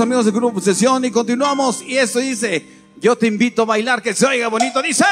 Amigos del grupo Sesión y continuamos. Y eso dice, yo te invito a bailar, que se oiga bonito, dice.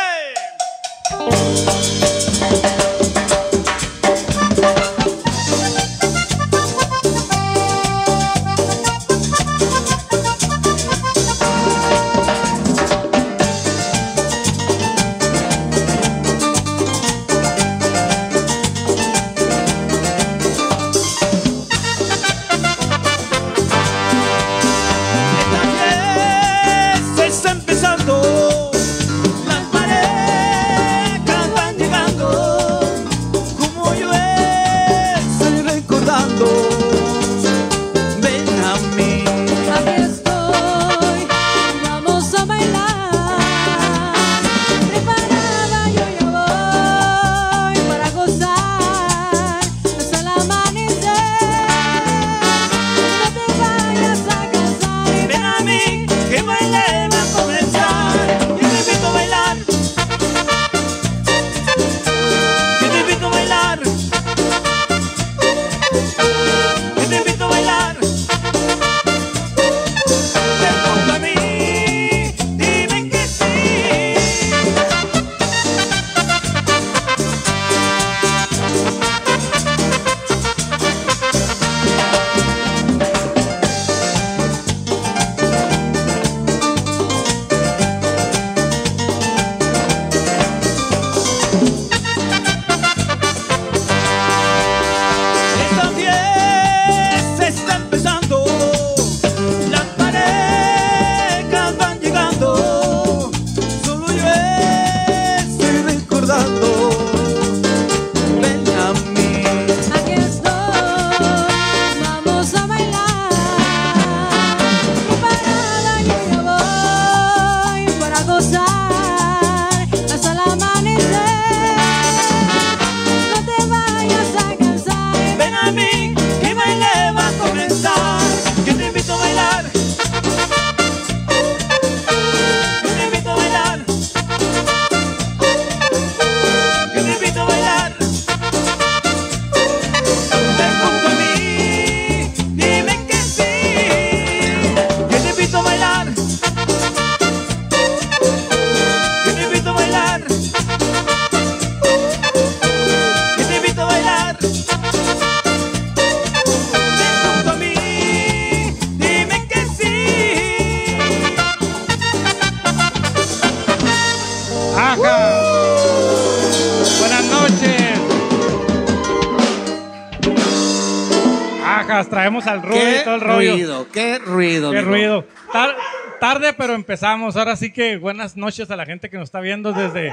Empezamos. Ahora sí que buenas noches a la gente que nos está viendo desde.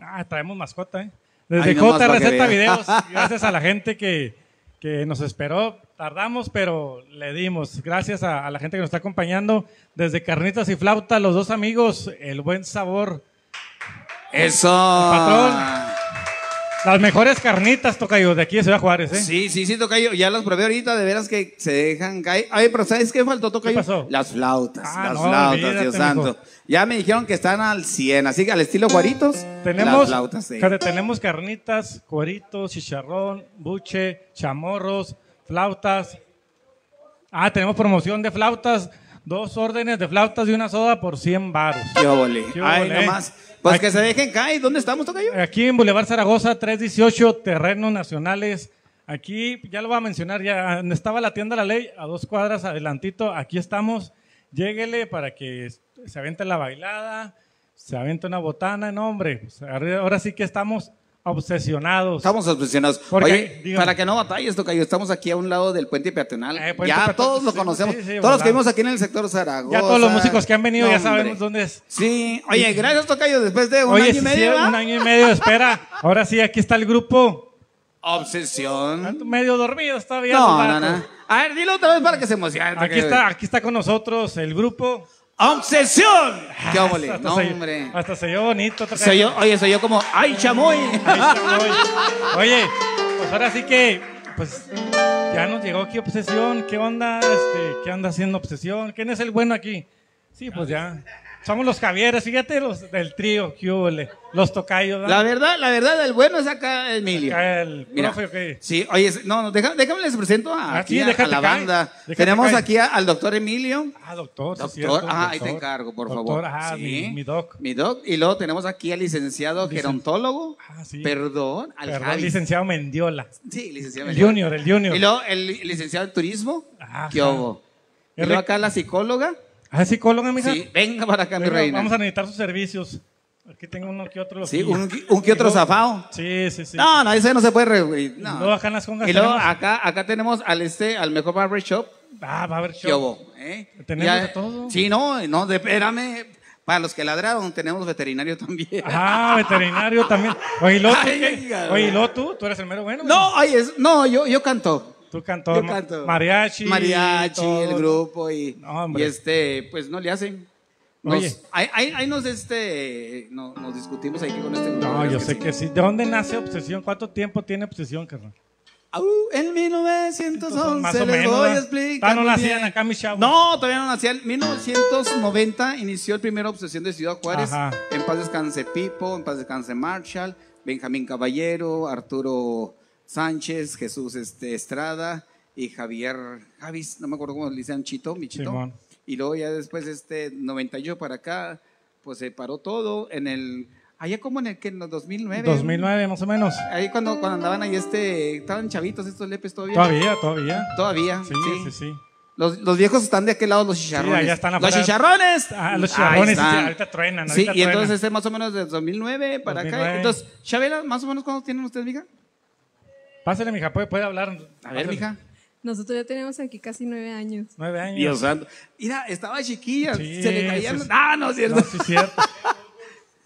Ah, traemos mascota, ¿eh? Desde Ay, vean. Videos. Gracias a la gente que, que nos esperó. Tardamos, pero le dimos. Gracias a, a la gente que nos está acompañando. Desde Carnitas y Flauta, los dos amigos, el buen sabor. Eso. patrón. Las mejores carnitas, Tocayo, de aquí de Ciudad Juárez, ¿eh? Sí, sí, sí, Tocayo. Ya las probé ahorita, de veras que se dejan caer. Ay, pero ¿sabes qué faltó, Tocayo? pasó? Las flautas, Ah, las no, flautas, olvídate, Dios santo. mijo. Ya me dijeron que están al 100, así que al estilo Juaritos. las flautas, sí. tenemos carnitas, cueritos, chicharrón, buche, chamorros, flautas. Ah, tenemos promoción de flautas, dos órdenes de flautas y una soda por 100 baros. Qué. Qué Ay, óvole. nomás. Pues Aquí- que se dejen caer. ¿Dónde estamos, Tocayo? Aquí en Boulevard Zaragoza, 318, terrenos nacionales. Aquí, ya lo voy a mencionar, ya estaba la tienda La Ley, a dos cuadras adelantito, aquí estamos. Lléguele para que se avente la bailada, se avente una botana, no hombre, pues, ahora sí que estamos obsesionados. Estamos obsesionados. Porque, Oye, dígame. para que no batalles, Tocayo, estamos aquí a un lado del puente peatonal. Eh, puente ya peatonal, todos lo conocemos. sí, sí, todos los que vimos aquí en el sector Zaragoza. Ya todos los músicos que han venido No, ya hombre. sabemos dónde es. Sí, oye, gracias, Tocayo, después de un Oye, año y medio. sí, un año y medio, espera. Ahora sí, aquí está el grupo. Obsesión. Medio todavía. No, los no, vatos. no. A ver, dilo otra vez para que se emocione. Aquí está, aquí está con nosotros el grupo. ¡Obsesión! ¡Qué óvole! Hasta No, hombre. Hasta se oyó bonito. Soy yo, oye, soy yo como, ¡ay, chamoy. Oye, pues ahora sí que, pues ya nos llegó aquí Obsesión. ¿Qué onda? Este, ¿Qué anda haciendo Obsesión? ¿Quién es el bueno aquí? Sí, pues ya. Somos los Javieres, fíjate, los del trío. Los tocayos, ¿verdad? La verdad, la verdad, el bueno es acá Emilio. Acá el Mira, profe, ¿o qué? Sí, oye, no, no, déjame les presento a, Ah, aquí sí, a- la banda. Tenemos caer. aquí a- al doctor Emilio. Ah, doctor, sí, Doctor, cierto, ah, ahí te encargo, por Doctor, favor. ah, Sí. mi, mi doc. Mi doc. Y luego tenemos aquí al licenciado Licen- gerontólogo. Ah, sí. Perdón, al Perdón, licenciado Mendiola. Sí, licenciado. El junior, el junior. Y luego el li- licenciado en turismo. ¿Qué hubo? Y luego acá la psicóloga. Ah, psicóloga, mija. Sí, venga para acá, mi reina. Vamos a necesitar sus servicios. Aquí tengo uno que otro. Sí, un, un que otro zafado. Sí, sí, sí. No, no, ese no se puede. re- güey, no. Y luego acá en las congas Y luego tenemos- acá, acá tenemos al este, al mejor barber shop. Ah, ¿Qué show. hubo? ¿Eh? Tenemos de todo. Sí, no, no, de- espérame. Para los que ladraron, tenemos veterinario también. Ah, veterinario también. Oye, ¿y luego tú Ay, Oye, ¿y luego tú? ¿Tú eres el mero bueno? No, oye, es- no, yo, yo canto. Tú cantor, Yo canto. mariachi. Mariachi, todo. el grupo y, No, y este, pues no le hacen. Nos- Oye. ahí, ahí, ahí nos, este, no- nos discutimos ahí con este grupo. No, ¿verdad yo sé que sí. ¿De dónde nace Obsesión? ¿Cuánto tiempo tiene Obsesión, carnal? Au, en 1911 Más o les menos. voy a explicar. Ah, no nacían acá mis chavos. No, todavía no nacían. 1990 inició el primer Obsesión de Ciudad Juárez. Ajá. En paz descanse Pipo, en paz descanse Marshall, Benjamín Caballero, Arturo Sánchez, Jesús este, Estrada y Javier Javis, no me acuerdo cómo le dicen Chito, mi Chito. Simón. Y luego ya después, este 98 para acá, pues se paró todo en el, allá como en el que en los 2009. 2009, más o menos. Ahí cuando, cuando andaban ahí, este, estaban chavitos estos lepes todavía. Todavía, todavía. Todavía, Sí, sí. sí, sí. Los, los viejos están de aquel lado, los chicharrones. allá están los chicharrones. Ah, los chicharrones, sí, están. sí, ahorita truenan, Sí, ahorita y entonces este más o menos de 2009 para 2009. acá. Entonces, Chabela, más o menos ¿cuántos tienen ustedes, mija? Pásale, mija, puede, puede hablar. A ver, Pásale. mija. Nosotros ya tenemos aquí casi nueve años. Nueve años. Dios santo. Mira, estaba chiquilla, Sí, se le caían. sí, sí. Ah, no, es cierto. No, sí, cierto.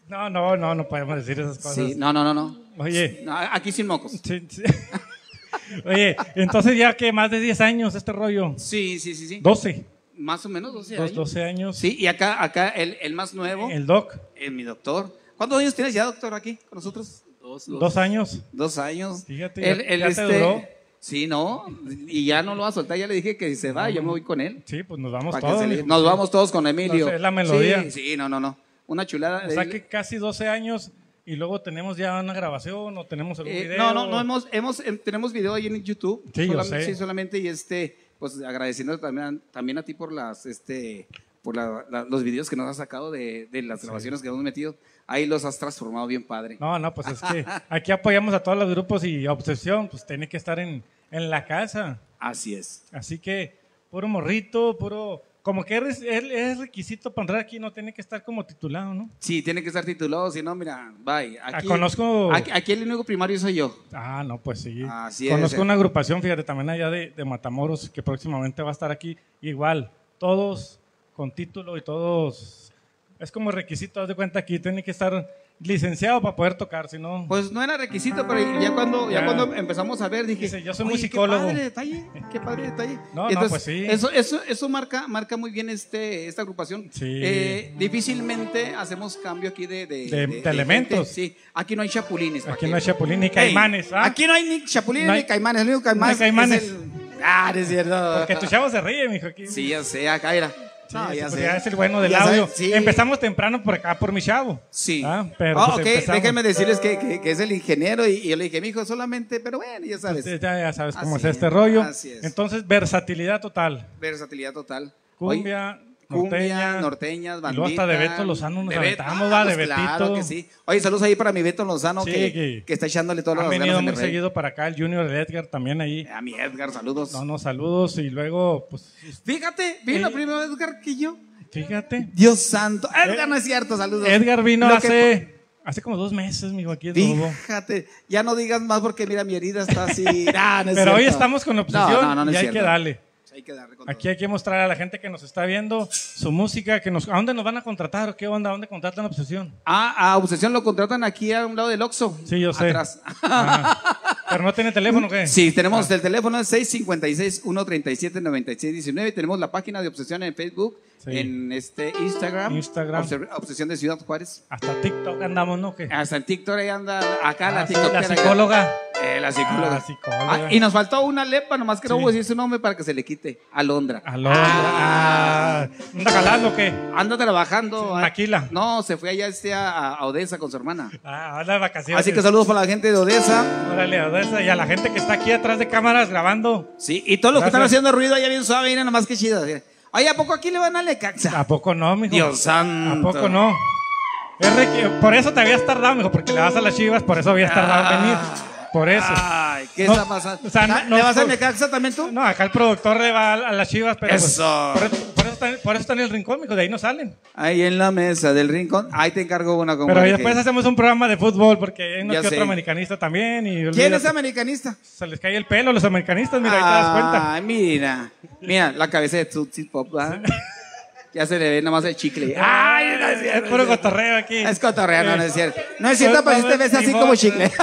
No, no, no, no podemos decir esas cosas. Sí, no, no, no, no. Oye, No, aquí sin mocos. sí, sí. Oye, entonces ya que más de 10 años este rollo. Sí, sí, sí, sí. 12. Más o menos 12 Dos, años. 12 años. Sí, y acá, acá el, el más nuevo, El doc, eh, mi doctor. ¿Cuántos años tienes ya, doctor, aquí con nosotros? Dos. dos años. Dos años. Fíjate, Él- ya- él, ya te este, duró. Sí, no, y ya no lo va a soltar, ya le dije que si se va, yo me voy con él. Sí, pues nos vamos todos. le-. Nos vamos todos con Emilio. No sé, es la melodía. Sí, sí, no, no, no. Una chulada. O sea que casi 12 años y luego tenemos ya una grabación o tenemos algún eh, video. no, no, no hemos, hemos, em, tenemos video ahí en YouTube. Sí, yo Solam- sé. Sí, solamente y este, pues agradeciendo también, también a ti por las, este, por la- la- los videos que nos has sacado de, de las grabaciones que hemos metido. Ahí los has transformado bien padre. No, no, pues es que aquí apoyamos a todos los grupos y Obsesión, pues tiene que estar en, en la casa. Así es. Así que, puro morrito, puro como que es, es- requisito para entrar aquí, no tiene que estar como titulado, ¿no? Sí, tiene que estar titulado, si no, mira, bye. Ah, Aquí, conozco- Aquí, aquí el único primario soy yo. Ah, no, pues sí. Así Conozco es. una agrupación, fíjate, también allá de, de Matamoros, que próximamente va a estar aquí. Igual, todos con título y todos. Es como requisito, haz de cuenta aquí, tiene que estar licenciado para poder tocar, si no. Pues no era requisito, pero ya cuando, ya Ya. cuando empezamos a ver dije, Dice, yo soy "Oye, musicólogo". Qué padre detalle, qué padre detalle. No, no, pues sí. Eso, eso, eso marca, marca muy bien este, esta agrupación. Sí. Eh, difícilmente hacemos cambio aquí de, de, De- de elementos. gente. Sí, aquí no hay chapulines. ¿para Aquí no hay chapulín ni Ey, caimanes, ¿ah? Aquí no hay ni chapulines No hay- ni caimanes, el único caimanes. no hay caimanes. es el- Ah, es cierto. Porque tu chavo se ríe, mijo, aquí. Sí, ya sé, acá era. Sí, No, sí, ya sé. ya es el bueno del Ya audio. sí. Empezamos temprano por acá, por mi chavo. Sí. Ah, pero Ah, pues déjenme decirles que, que- que es el ingeniero y, y yo le dije, mi hijo, solamente, pero bueno, ya sabes. Ya, ya sabes cómo Así es este es, rollo. así es. Entonces, versatilidad total. Versatilidad total. Cumbia, Cumbia, norteña, norteñas, Y bandita. luego hasta de Beto Lozano nos De Beto, aventamos, va, de pues Claro Betito. que sí. Oye, saludos ahí para mi Beto Lozano Sí, que, que- que está echándole todas Han las venido ganas muy seguido para acá el Junior el Edgar también ahí. A mi Edgar, saludos. No, no, saludos. Y luego, pues, Fíjate, vino Eh, primero Edgar que yo. fíjate. Dios santo. Edgar no es cierto, saludos. Edgar vino Lo que- hace, hace como dos meses, en Lobo. Fíjate, ya no digas más porque mira, mi herida está así. Nah, no es Pero hoy cierto. estamos con obsesión No, no, y hay cierto. que darle. Hay que darle con Aquí todo. hay que mostrar a la gente que nos está viendo su música, que nos, ¿a dónde nos van a contratar? ¿O ¿Qué onda? ¿A dónde contratan Obsesión? Ah, a Obsesión lo contratan aquí a un lado del Oxxo. Sí, yo sé. Atrás. Pero no tiene teléfono, ¿qué? Sí, tenemos el teléfono es 656-137-9619. Tenemos la página de Obsesión en Facebook, Sí. en este Instagram. Instagram. Obse- Obsesión de Ciudad Juárez. Hasta TikTok andamos, ¿no? ¿Qué? Hasta en TikTok ahí anda, acá la Ah, sí, TikTokera. la psicóloga. Eh, la psicóloga. Ah, la psicóloga. Ah, y nos faltó una lepa, nomás que no Sí. voy a decir su nombre para que se le quite. Alondra. Alondra. Ah, ¿Anda jalando o qué? Anda trabajando. ah, Maquila. No, se fue allá este a, a Odessa con su hermana. Ah, anda de vacaciones. Así que saludos para la gente de Odessa. Órale, a esa y a la gente que está aquí atrás de cámaras grabando. Sí, y todos los que están haciendo ruido allá bien suave, miren nomás que chido. Oye, ¿a poco aquí le van a Lecaxa? ¿A poco no, mijo? Dios santo. ¿A poco no? Por eso te habías tardado, mijo, porque le vas a las chivas, por eso habías tardado en venir. Por eso. Ay, ¿qué No, está pasando? o sea, no- ¿Le vas a no- Necaxa también tú? No, acá el productor le va a, a las chivas, pero. pues, Eso. por, eso, por eso está, por eso está en el rincón, mijo, de ahí no salen. Ahí en la mesa del rincón. Ahí te encargo una Pero compadre. después hacemos un programa de fútbol, porque hay uno Ya que sé. otro americanista también. Y ¿Quién es americanista? Se les cae el pelo a los americanistas, mira, ahí te das cuenta. Ay, mira. Mira, la cabeza de Tootsie Pop, ¿verdad? ya se le ve nomás el chicle. Ay, no es cierto. Es puro cotorreo aquí. Es cotorreo, no, no es cierto. No es Pues, cierto, pero si te ves así como chicle.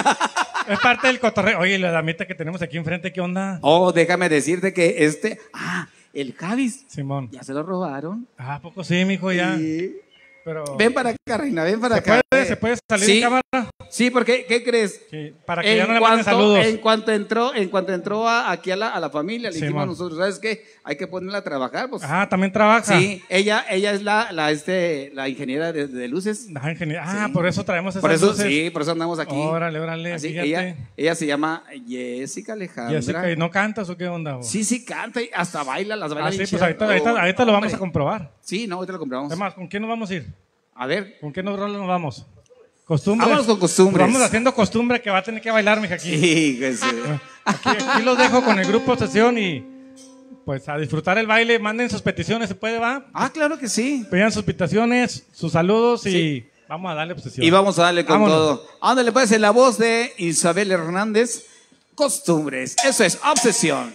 Es parte del cotorreo. Oye, la damita que tenemos aquí enfrente, ¿qué onda? oh, déjame decirte que este. Ah, el Javis. Simón. Ya se lo robaron. Ah, ¿a poco sí, mijo, ya. Sí. Pero. Ven para acá, reina, ven para ¿Se acá. puede, ¿Se puede salir Sí. en cámara? Sí, porque, ¿qué crees? Sí, para que ya no le cuanto, saludos. en cuanto entró, en cuanto entró a- aquí a la, a la familia, le Sí, dijimos man. nosotros, ¿sabes qué? Hay que ponerla a trabajar, pues. Ah, también trabaja. Sí, ella, ella es la, la, este, la ingeniera de, de luces. Ah, ingeniero. Ah, Sí. por eso traemos esas Por eso, luces. sí, por eso andamos aquí. Órale, órale, Así, ella, ella se llama Jessica Alejandra. Jessica, ¿y no cantas o qué onda? bo? Sí, sí, canta y hasta baila, las baila Ah, sí, pues ahorita, ahorita, ahorita lo vamos a comprobar. Sí, no, ahorita lo compramos. Además, ¿con quién nos vamos a ir? A ver, ¿Con qué nos, rola nos vamos? Con costumbres. Vamos haciendo costumbre que va a tener que bailar, mija, aquí. su- Aquí, aquí los dejo con el grupo Sesión y pues a disfrutar el baile. Manden sus peticiones, ¿se puede, va? Ah, claro que sí. Pidan sus peticiones, sus saludos y Sí. vamos a darle obsesión. Y vamos a darle con Vámonos. todo. Ándale, pues, en la voz de Isabel Hernández, costumbres. Eso es obsesión.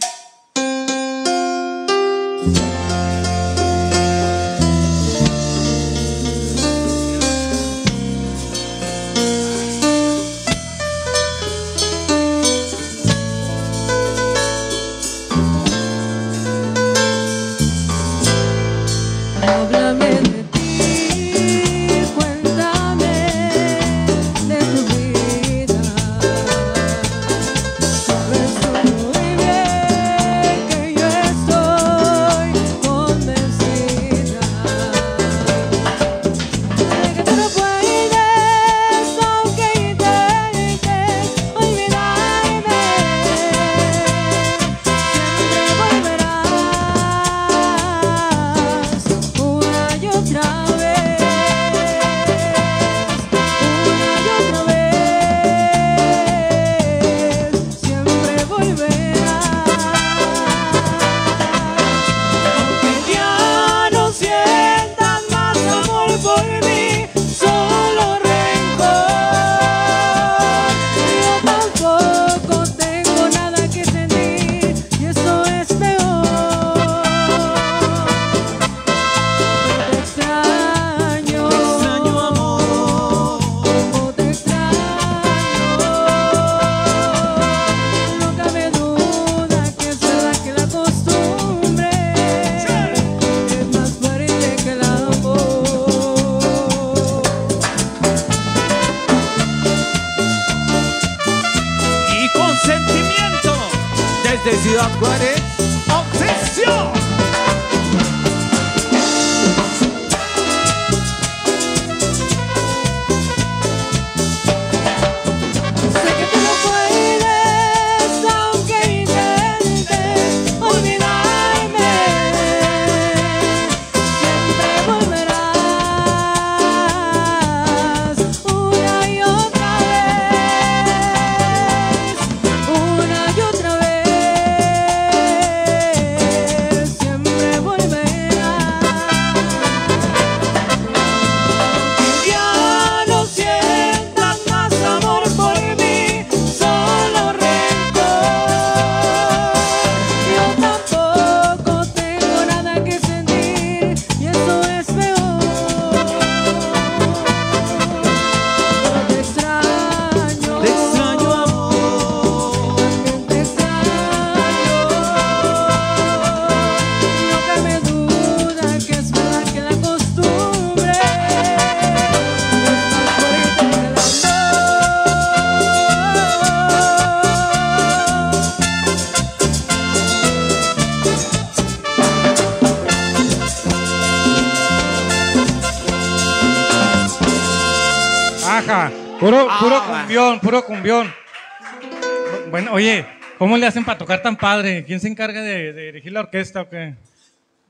Hacen para tocar tan padre? ¿Quién se encarga de, de dirigir la orquesta o qué?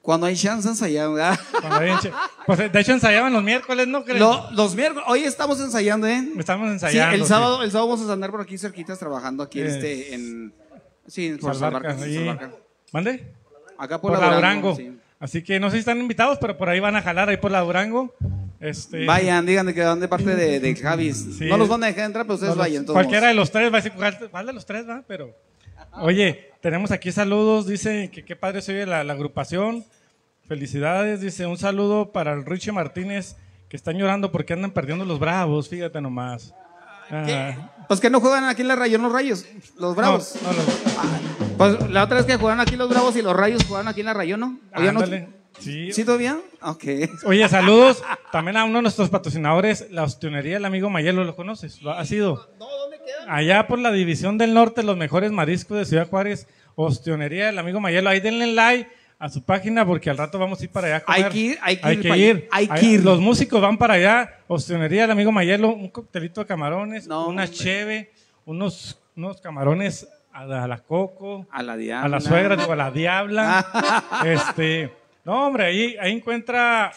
Cuando hay chance ensayamos, ¿verdad? Cuando hay enche- Pues de hecho ensayaban los miércoles, ¿no crees? Lo- los miércoles, hoy estamos ensayando, ¿eh? Estamos Sí, ensayando. el sí. sábado, el sábado vamos a andar por aquí cerquitas trabajando aquí Eh. este en sí, en por Salvarca. ¿Mande? Acá por, Por, la Durango. sí. Así que no sé si están invitados, pero por ahí van a jalar, ahí por la Durango. Este, Vayan, díganle que van de parte de, de Javis. Sí. No los van a dejar entrar, pero ustedes no, los- vayan. todos cualquiera de los tres va a decir, ¿cuál, cuál de los tres va? Pero, oye, tenemos aquí saludos, dice que qué padre se oye la, la agrupación. Felicidades, dice, un saludo para el Richie Martínez, que están llorando porque andan perdiendo los bravos, fíjate nomás. Ah, Pues que no juegan aquí en la Rayón los Rayos, los Bravos. no, no, los- Pues la otra vez que jugaron aquí los Bravos y los Rayos jugaban aquí en la Rayón, ¿no? ¿O ya no? ándale, sí. ¿Sí todavía? Ok. Oye, saludos también a uno de nuestros patrocinadores, la ostionería El Amigo Mayelo, ¿lo conoces? ¿Lo ha sido? Allá por la División del Norte, los mejores mariscos de Ciudad Juárez, ostionería El Amigo Mayelo. Ahí denle like a su página porque al rato vamos a ir para allá a comer. Hay que ir, hay que hay ir que hay que ir. Los músicos van para allá, ostionería El Amigo Mayelo, un coctelito de camarones, No, una hombre. cheve, unos, unos camarones a la, a la coco, A la diabla. a la suegra, digo, a la diabla. este, no, hombre, ahí, ahí encuentra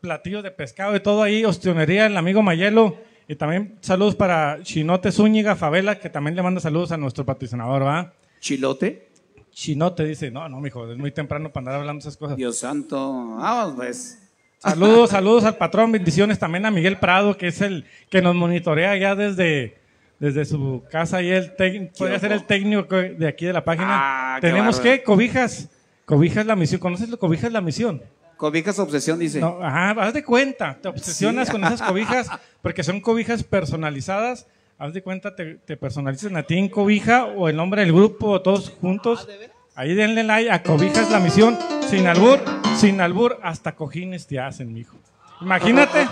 platillos de pescado y todo ahí, ostionería, el amigo Mayelo. Y también saludos para Chinote Zúñiga Favela, que también le manda saludos a nuestro patrocinador, ¿va? ¿Chilote? Chinote dice, no, no, mijo, es muy temprano para andar hablando esas cosas. Dios santo. Vamos, pues. Saludos, saludos al patrón, bendiciones también a Miguel Prado, que es el que nos monitorea ya desde, desde su casa y él podría ser el técnico de aquí de la página. Ah, Tenemos que cobijas, cobijas la misión. ¿Conoces lo cobijas la misión? Cobijas obsesión, dice. No, ajá, haz de cuenta, te obsesionas Sí. con esas cobijas porque son cobijas personalizadas. Haz de cuenta, te, te personalizan a ti en cobija o el nombre del grupo o todos juntos. Ahí denle like a Cobijas la misión, sin albur, sin albur, hasta cojines te hacen, mijo. Imagínate,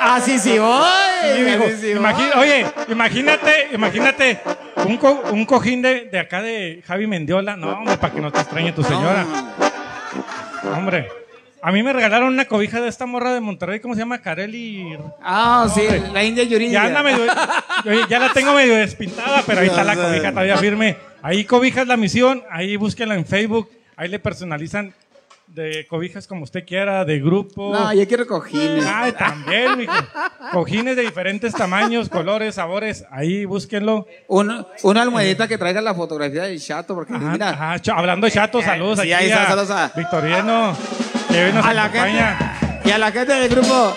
Ah, sí, sí, voy. sí, mijo, Sí, imagi- oye, imagínate, imagínate un, co- un cojín de, de acá de Javi Mendiola, no, hombre, para que no te extrañe tu señora. Hombre, a mí me regalaron una cobija de esta morra de Monterrey, ¿cómo se llama? Carelli. Ah, sí, Hombre. la India Yuridia. Ya anda medio, ya la tengo medio despintada, pero ahí está la cobija todavía firme. Ahí cobijas la misión, ahí búsquenla en Facebook, ahí le personalizan de cobijas como usted quiera, de grupo. No, yo quiero cojines. Ay, también, mijo. Cojines de diferentes tamaños, colores, sabores, ahí búsquenlo. Un- una almohadita que traiga la fotografía del chato, porque Ajá, mira. ajá, hablando de chato, saludos aquí ahí está, a saludos a- Victoriano, a la gente, y a la gente del grupo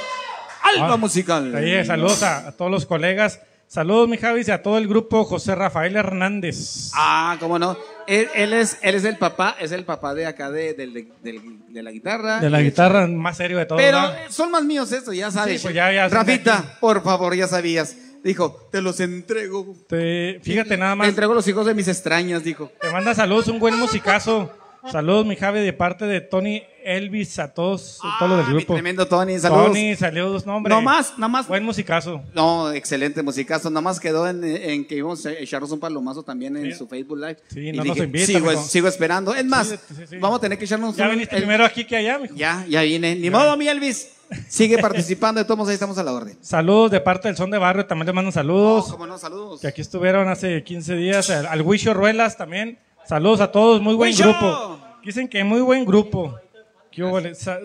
Alba Ah, Musical. Ahí, saludos a, a todos los colegas. Saludos, mi Javis, y a todo el grupo José Rafael Hernández. Ah, cómo no. Él, él es, él es el papá, es el papá de acá de, del- de la guitarra. de la guitarra más serio de todos. Pero son más míos estos, ya sabes. Sí, pues ya- ya son de Rafita, por favor, ya sabías. Dijo, te los entrego. Te- fíjate nada Te más. entrego los hijos de mis extrañas, dijo. Te manda saludos un buen musicazo. Saludos, mi Javi, de parte de Tony Elvis, a todos, a todos los del Ah, grupo. tremendo Tony, saludos. Tony, saludos, no, hombre. No más, no más. Buen musicazo. No, excelente musicazo. Nada más quedó en, en que íbamos a echarnos un palomazo también en Sí. su Facebook Live. Sí, no nos invita, sigo, mijo. sigo esperando. Es más, Sí, sí, sí. vamos a tener que echarnos Ya un- viniste el- primero aquí que allá, mijo. Ya, ya vine. Ni modo, mi Elvis. Sigue participando, de todos ahí estamos a la orden. Saludos de parte del Son de Barrio, también le mandan saludos. Oh, cómo no, saludos. que aquí estuvieron hace 15 días. Al, Wisho Ruelas también. Saludos a todos, muy buen grupo. Dicen que muy buen grupo.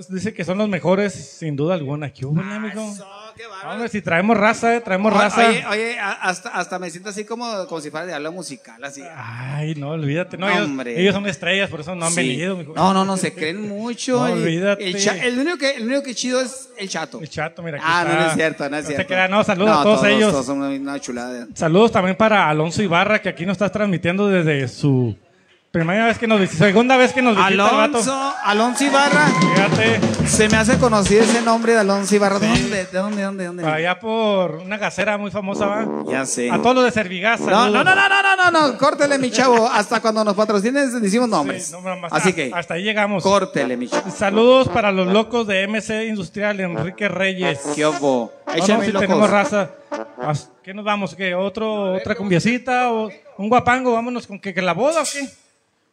Dice que son los mejores, sin duda alguna. ¿Qué hubo, amigo? Hombre, si traemos raza, eh, traemos raza. Oye, hasta, hasta me siento así como, como si fuera de habla musical, así. Ay, no, olvídate. No, No, ellos, son estrellas, por eso no han Sí. venido. mijo. No, no, no, se creen mucho. No, olvídate. El, cha- el único que, el único que chido es el chato. El chato, mira. aquí Ah, no, está. no es cierto, no es cierto. crea, no, saludos a todos, ellos. Todos son una, una chulada. Saludos también para Alonso Ibarra, que aquí nos está transmitiendo desde su primera vez que nos visita, segunda vez que nos visita el vato. Alonso, Alonso Ibarra. Fíjate, Se me hace conocido ese nombre de Alonso Ibarra. ¿De dónde? ¿De dónde? ¿De dónde? ¿De dónde? allá por una gasera muy famosa, ¿va? Ya sé. A todos los de Servigas, No, no, no, no, no, no, no, no, córtele, mi chavo. Hasta cuando nos patrocines decimos nombres. Sí, no, más- Así que, Hasta ahí llegamos. córtele, mi chavo. Saludos para los locos de MC Industrial, Enrique Reyes. ¿Qué obo? No, no, si tenemos raza. ¿Qué nos vamos? ¿Qué? ¿Otro, ¿Otra cumbiecita? ¿O un guapango? ¿Vámonos con que, que la boda o qué?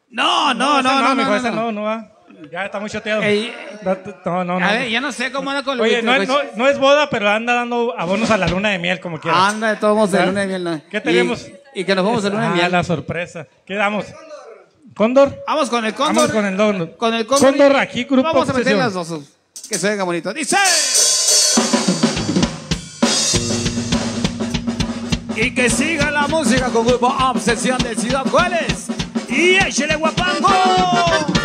No, no, no, no, no, esa no. no, no va. Ya está muy choteado. Ey, No, no, no. A ver, ya no sé cómo anda con Oye, no, Luis, no, no es boda, pero anda dando abonos a la luna de miel, como quiera. Anda, de todos modos, de luna de miel. ¿no? ¿Qué tenemos? Y, y que nos vamos de luna de Ah, miel. la sorpresa. ¿Qué damos? ¿Cóndor? Vamos con el cóndor. Vamos con el cóndor. Con el cóndor. Cóndor aquí, Grupo Vamos a meter Obsesión. las dos. Que se oiga bonito. Dice. Y que siga la música con Grupo Obsesión de Ciudad Juárez. Y échele guapango.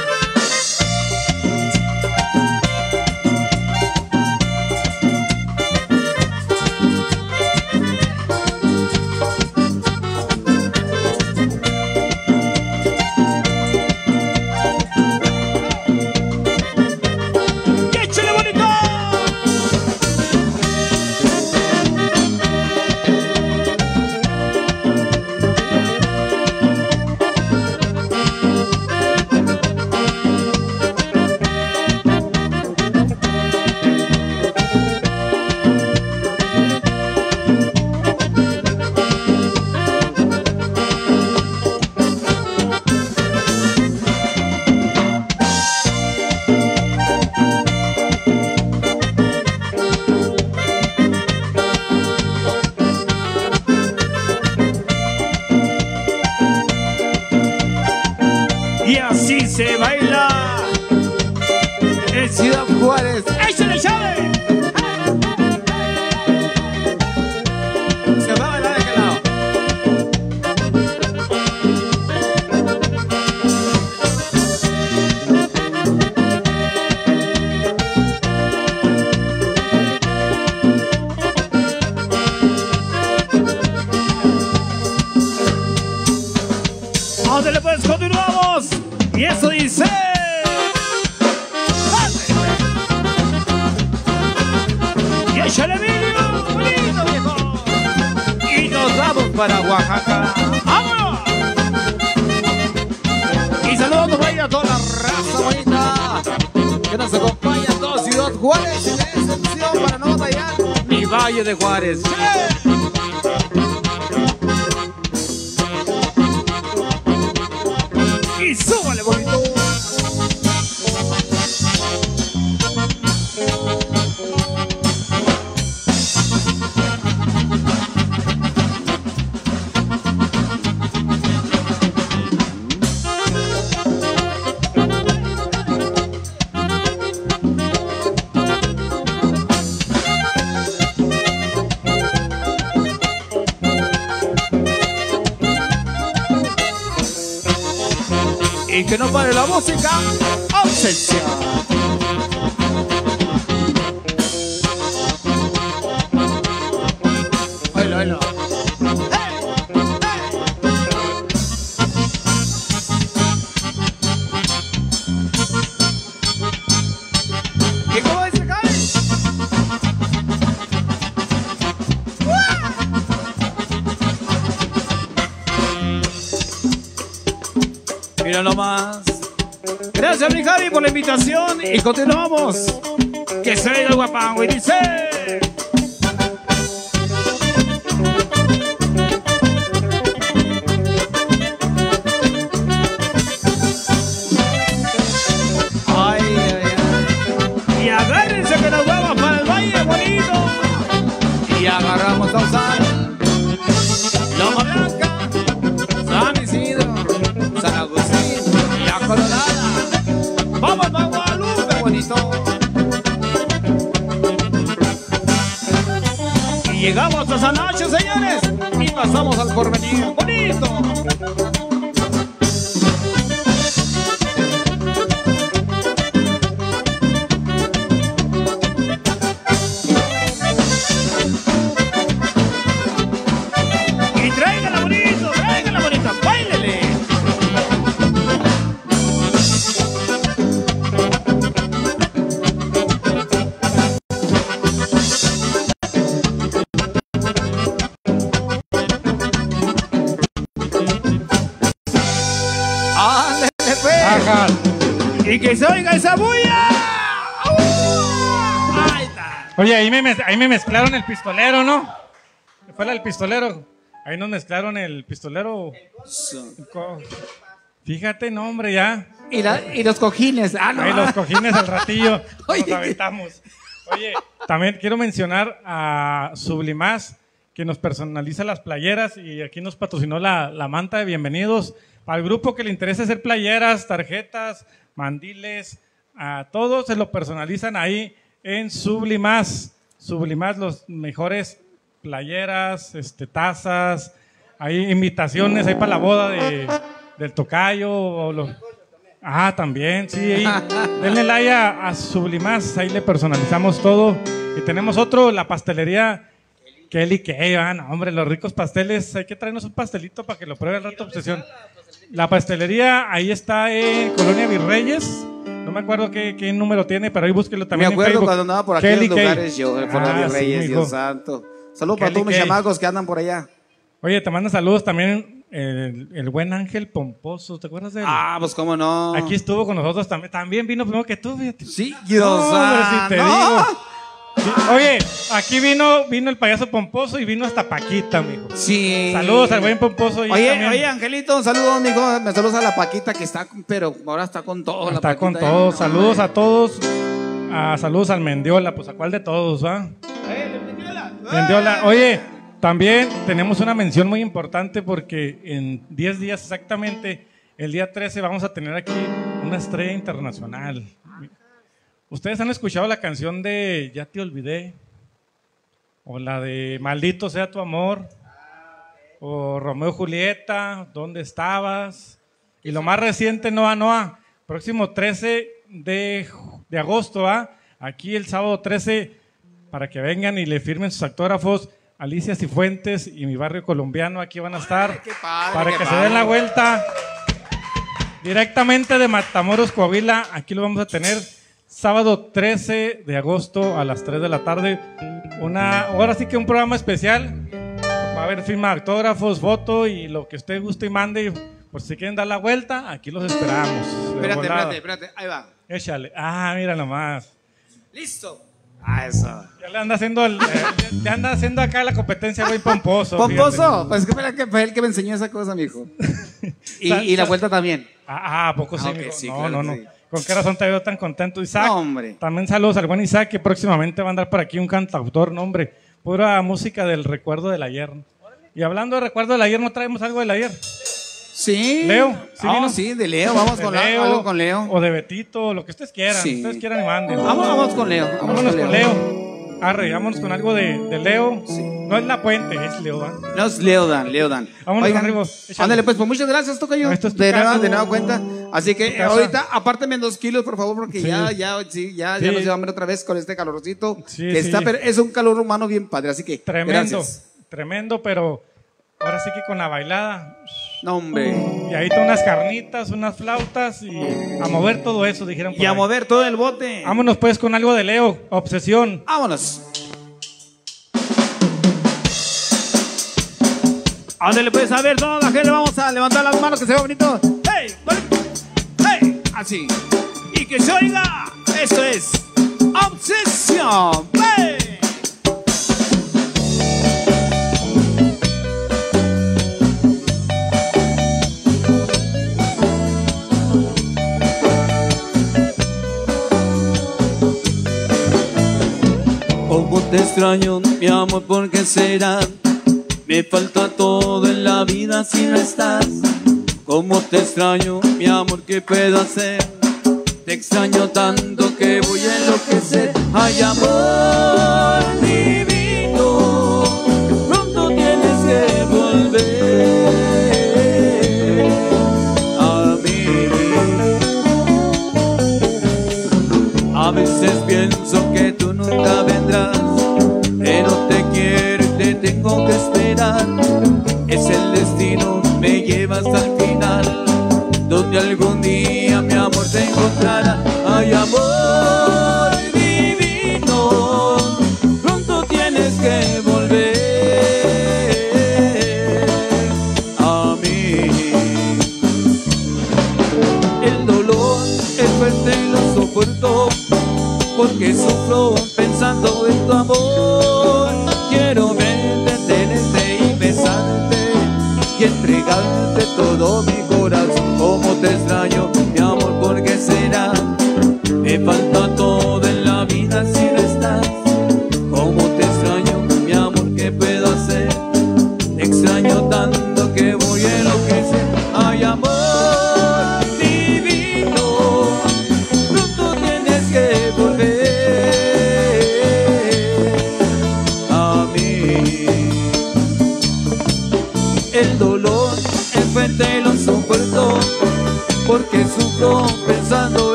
De Juárez. Que no pare la música, obsesión. Nomás. Gracias, mi Javi, por la invitación. Y continuamos. Que oiga el guapango y dice. Pasamos al porvenir. Que se oiga esa bulla. Ahí está. Oye, ahí me, mez- ahí me mezclaron el pistolero, ¿no? Fue la del pistolero. Ahí nos mezclaron el pistolero. Co- Fíjate, no, hombre, ya. Y, la- y los cojines. Ah, no. Ahí los cojines al ratillo. Oye, nos ¿qué? aventamos. Oye, también quiero mencionar a Sublimás, que nos personaliza las playeras y aquí nos patrocinó la, la manta de bienvenidos. Para el grupo que le interese hacer playeras, tarjetas, mandiles, a todos se lo personalizan ahí en Sublimás. Sublimás, los mejores playeras, este, tazas, hay invitaciones ahí para la boda de, del tocayo. o Ah, también, sí. Ahí, denle like a, a Sublimás, ahí le personalizamos todo. Y tenemos otro, la pastelería Kelly Kay. Ah, no, hombre, los ricos pasteles. Hay que traernos un pastelito para que lo pruebe el rato obsesión. La pastelería, ahí está en Colonia Virreyes. No me acuerdo qué, qué número tiene, pero ahí búsquelo Me también. en acuerdo cuando andaba por Kelly aquellos Kay. lugares yo, por Ah, los sí, Reyes, mijo. Dios santo. Saludos para todos mis chamacos que andan por allá. Oye, te manda saludos también el, el buen Ángel Pomposo. ¿Te acuerdas de él? Ah, pues cómo no. Aquí estuvo con nosotros también. También vino primero que tú, fíjate. Sí, Dios hombre, si te santo. digo. Oye, aquí vino, vino el payaso Pomposo y vino hasta Paquita, mijo. Sí. Saludos al buen Pomposo. y Oye, también oye, Angelito, un saludo, amigo. Me saludos a la Paquita que está, pero ahora está con todo. la Está con todos. No, Saludos hombre. a todos. Ah, saludos al Mendiola. Pues a cuál de todos, ¿va? Mendiola. Oye, también tenemos una mención muy importante porque en 10 días exactamente, el día 13, vamos a tener aquí una estrella internacional. ¿Ustedes han escuchado la canción de Ya te olvidé? O la de Maldito sea tu amor. O Romeo y Julieta, ¿dónde estabas? Y lo más reciente, Noa Noa, próximo 13 de, de agosto, ¿ah? aquí el sábado 13, para que vengan y le firmen sus autógrafos. Alicia Cifuentes y mi barrio colombiano aquí van a estar. padre, para que se den la vuelta. Directamente de Matamoros, Coahuila, aquí lo vamos a tener sábado 13 de agosto a las 3 de la tarde. Una, ahora sí que un programa especial. Va a haber firma de autógrafos, foto y lo que usted guste y mande. Por si quieren dar la vuelta, aquí los esperamos. Espérate, espérate, espérate. Ahí va. Échale. Ah, mira nomás. Listo. Ah, eso. Ya le anda haciendo, el- eh, ya anda haciendo acá la competencia, güey, pomposo. Pomposo. Pues que espera que fue él que me enseñó esa cosa, mijo. Y, y la vuelta también. fíjate. Ah, ah, ¿a poco sí, Ah, ok, mijo? sí, no, claro no, no. sí. ¿Con qué razón te veo tan contento, Isaac? No, hombre. También saludos al buen Isaac, que próximamente va a andar por aquí un cantautor, no, hombre. Pura música del recuerdo del ayer. Y hablando de recuerdo del ayer, ¿no traemos algo del ayer? Sí. Leo, ¿sí Ah, sí, de Leo. Vamos De con Leo. algo con Leo. O de Betito, lo que ustedes quieran. Sí. Ustedes quieran y manden. Vamos, vamos con Leo. Vamos Vámonos con Leo. Arre, vámonos con algo de, de Leo. Sí. No es La Puente, es Leo. ¿va? No, es Leo Dan, Leo Dan. Vámonos Rigo, échale. Ándale, pues, pues muchas gracias, Tocayo. No, esto es de, nueva, de nueva cuenta. Así que ahorita, apárteme dos kilos, por favor, porque Sí. ya, ya, sí, ya, Sí. ya nos llevamos otra vez con este calorcito. Sí, que está, pero es un calor humano bien padre, así que. Tremendo, Gracias. tremendo, pero ahora sí que con la bailada. No, hombre. Y ahí están unas carnitas, unas flautas y a mover todo eso, dijeron. Y a mover todo el bote. Vámonos pues con algo de Leo, obsesión. Vámonos. Pues, ¿A dónde le puedes saber? Toda la gente vamos a levantar las manos que se ve bonito. ¡Hey! ¡Hey! Así. Y que se oiga. Eso es obsesión. ¡Hey! Como te extraño, mi amor, ¿por qué será? Me falta todo en la vida si no estás. Como te extraño, mi amor, ¿qué puedo hacer? Te extraño tanto que voy a enloquecer. Ay, amor, A veces pienso que tú nunca vendrás, pero te quiero y te tengo que esperar. Es el destino, me llevas al final, donde algún día mi amor te encontrará. Ay, amor. divino, pronto tienes que volver a mí. El dolor es fuerte y los porque sufro pensando en tu amor. Quiero verte, tenerte y besarte y entregarte todo mi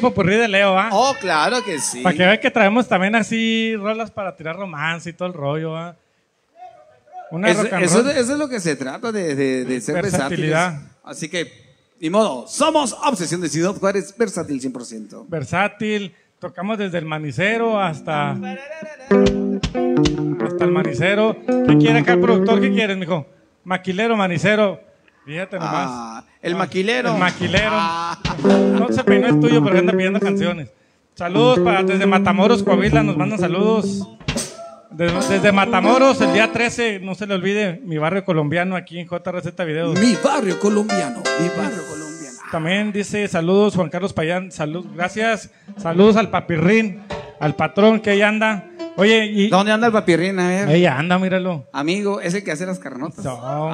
pequeño popurrí de Leo, ¿ah? Oh, claro que sí. Para que vean que traemos también así rolas para tirar romance y todo el rollo, ¿ah? Una Eso, rock and eso, roll. eso es lo que se trata de, de, de ser versátiles. Así que, ni modo, somos Obsesión de Ciudad Juárez, versátil 100%. versátil. Tocamos desde el manicero hasta. Hasta el manicero. ¿Qué quiere acá el productor? ¿Qué quieres, mijo? Maquilero, manicero. Fíjate nomás. Ah, el maquilero. El maquilero. Ah. No se peinó es tuyo, pero anda pidiendo canciones. Saludos para desde Matamoros, Coahuila, nos mandan saludos. Desde, desde Matamoros, el día 13, no se le olvide, mi barrio colombiano aquí en JRZ Videos. Mi barrio colombiano, mi barrio colombiano. También dice saludos Juan Carlos Payán, salud, gracias, saludos al papirrín, al patrón que ahí anda. Oye, y ¿Dónde anda el papirrín? A ver. ahí anda, míralo. Amigo, ese que hace las carnotas. No.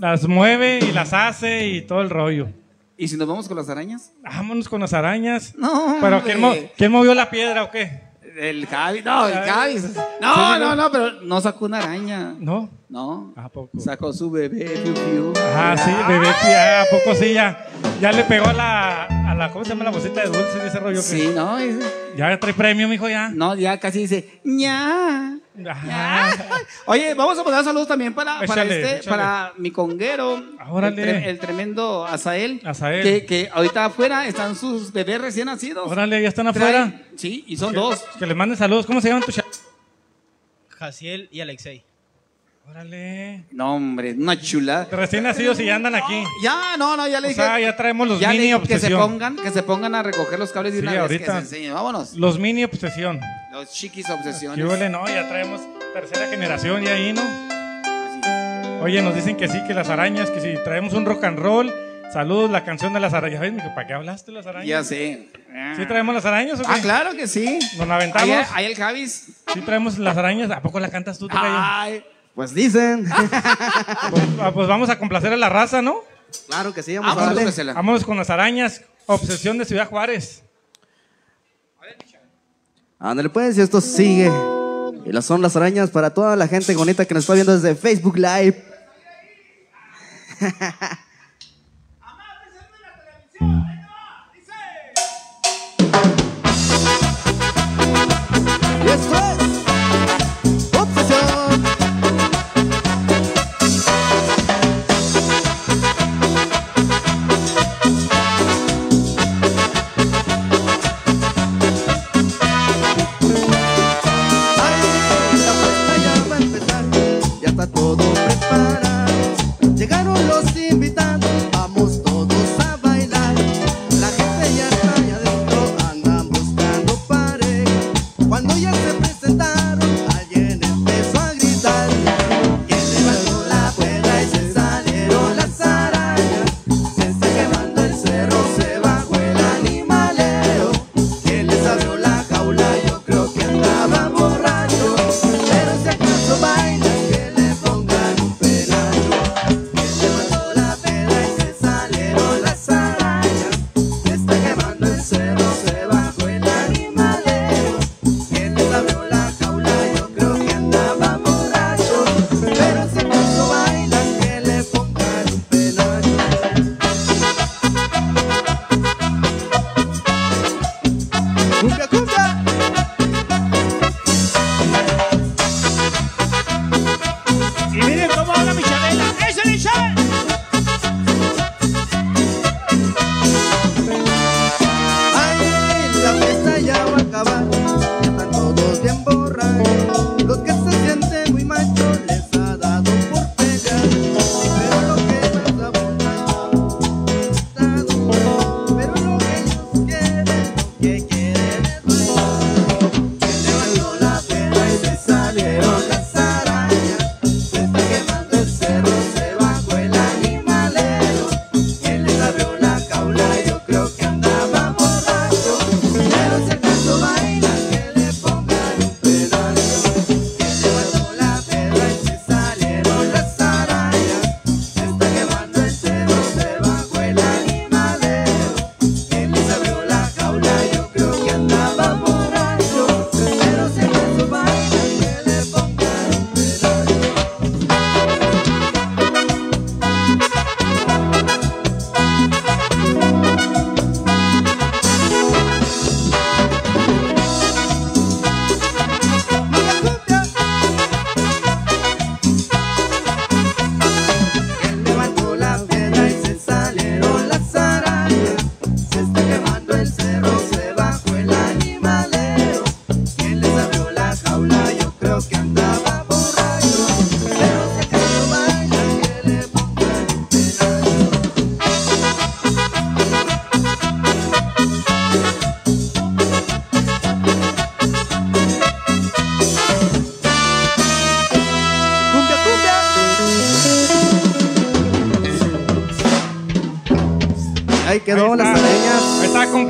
Las mueve y las hace y todo el rollo. ¿Y si nos vamos con las arañas? Vámonos con las arañas. No, Pero hombre. ¿quién, mo- quién movió la piedra o qué? El Javi, no, el. Javi. No, no, no. pero no sacó una araña. ¿No? No. ¿A poco? Sacó su bebé, piu, piu. Ah, sí, bebé, ya, ¿a poco sí? Ya, ya le pegó a la, a la, ¿cómo se llama la bolsita de dulces y ese rollo? que- Sí, no, es- Ya trae premio, mijo, ya. no, ya casi dice, ña. Oye, vamos a mandar saludos también para, para, este, échale. para mi conguero, Ah, el, tre- el tremendo Azael, Azael. Que, que ahorita afuera están sus bebés recién nacidos. Órale, ya están Trae- afuera. Sí, y son dos. Que les manden saludos. ¿Cómo se llaman tus chavos? Jaciel y Alexei. Órale. No, hombre, una chula. Recién nacidos y ya andan aquí. Ya, no, no, ya le O dije. sea, ya traemos los ya le mini dije que se obsesión. pongan, que se pongan a recoger los cables de Sí, una vez ahorita. que se. Vámonos. Los mini obsesión. Los chiquis ¿Qué obsesiones. huele? No, ya traemos tercera generación y ahí, ¿no? Así. Oye, nos dicen que sí, que las arañas, que si traemos un rock and roll. Saludos, la canción de las arañas. Mijo, ¿para qué hablaste de las arañas? Ya sé. ¿Sí traemos las arañas o qué? Ah, claro que sí. ¿Nos la aventamos? Ahí, ahí el Javis. ¿Sí traemos las arañas? ¿A poco la cantas tú? Ay, Pues dicen. Pues, ah, pues vamos a complacer a la raza, ¿no? claro que sí, vamos a vámonos, darle. Vámonos con las arañas. Obsesión de Ciudad Juárez. Ándale pues, y esto sigue. Y las son las arañas para toda la gente bonita que nos está viendo desde Facebook Live.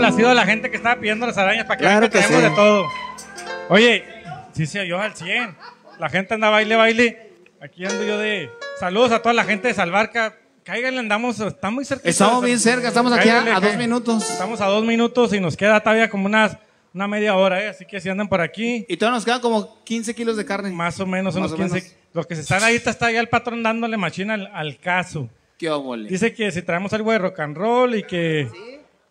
complacido a la gente que estaba pidiendo las arañas para que Claro que sí. de todo. Oye, sí se oyó al 100. La gente anda baile, baile. Aquí ando yo de... Saludos a toda la gente de Salvarca. Cáiganle, andamos, está muy cerca. Estamos bien cerca, estamos aquí a, Cáiganle, a dos minutos. Estamos a dos minutos y nos queda todavía como unas, una media hora, ¿eh? Así que si andan por aquí, Y todavía nos quedan como 15 kilos de carne. más o menos, Más unos o 15. menos. Los que se están ahí, está ya el patrón dándole machina al, al caso. Qué óvole. Dice que si traemos algo de rock and roll y que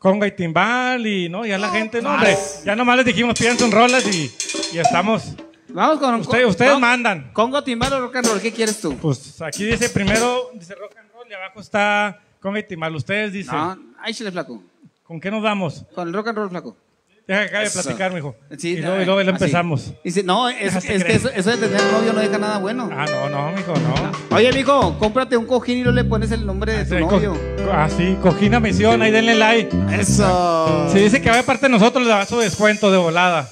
conga y timbal y no, ya la gente, no, hombre, ya nomás les dijimos piensen rolas y, y estamos. Vamos con Usted- ustedes con- mandan. Congo, timbal o rock and roll, ¿qué quieres tú? Pues aquí dice primero, dice rock and roll y abajo está conga y timbal. Ustedes dicen, No, ahí chile flaco. ¿con qué nos vamos? Con el rock and roll flaco. Deja acabe de platicar, mijo. Sí, y luego, y luego así. empezamos. No, es, es se que eso, eso de tener novio no deja nada bueno. Ah, no, no, mijo, no. Oye, mijo, cómprate un cojín y no le pones el nombre de tu Sí, co- novio. Ah, sí, cojina misión, ahí denle like. Eso. Si dice que va de parte de nosotros, le da su descuento de volada.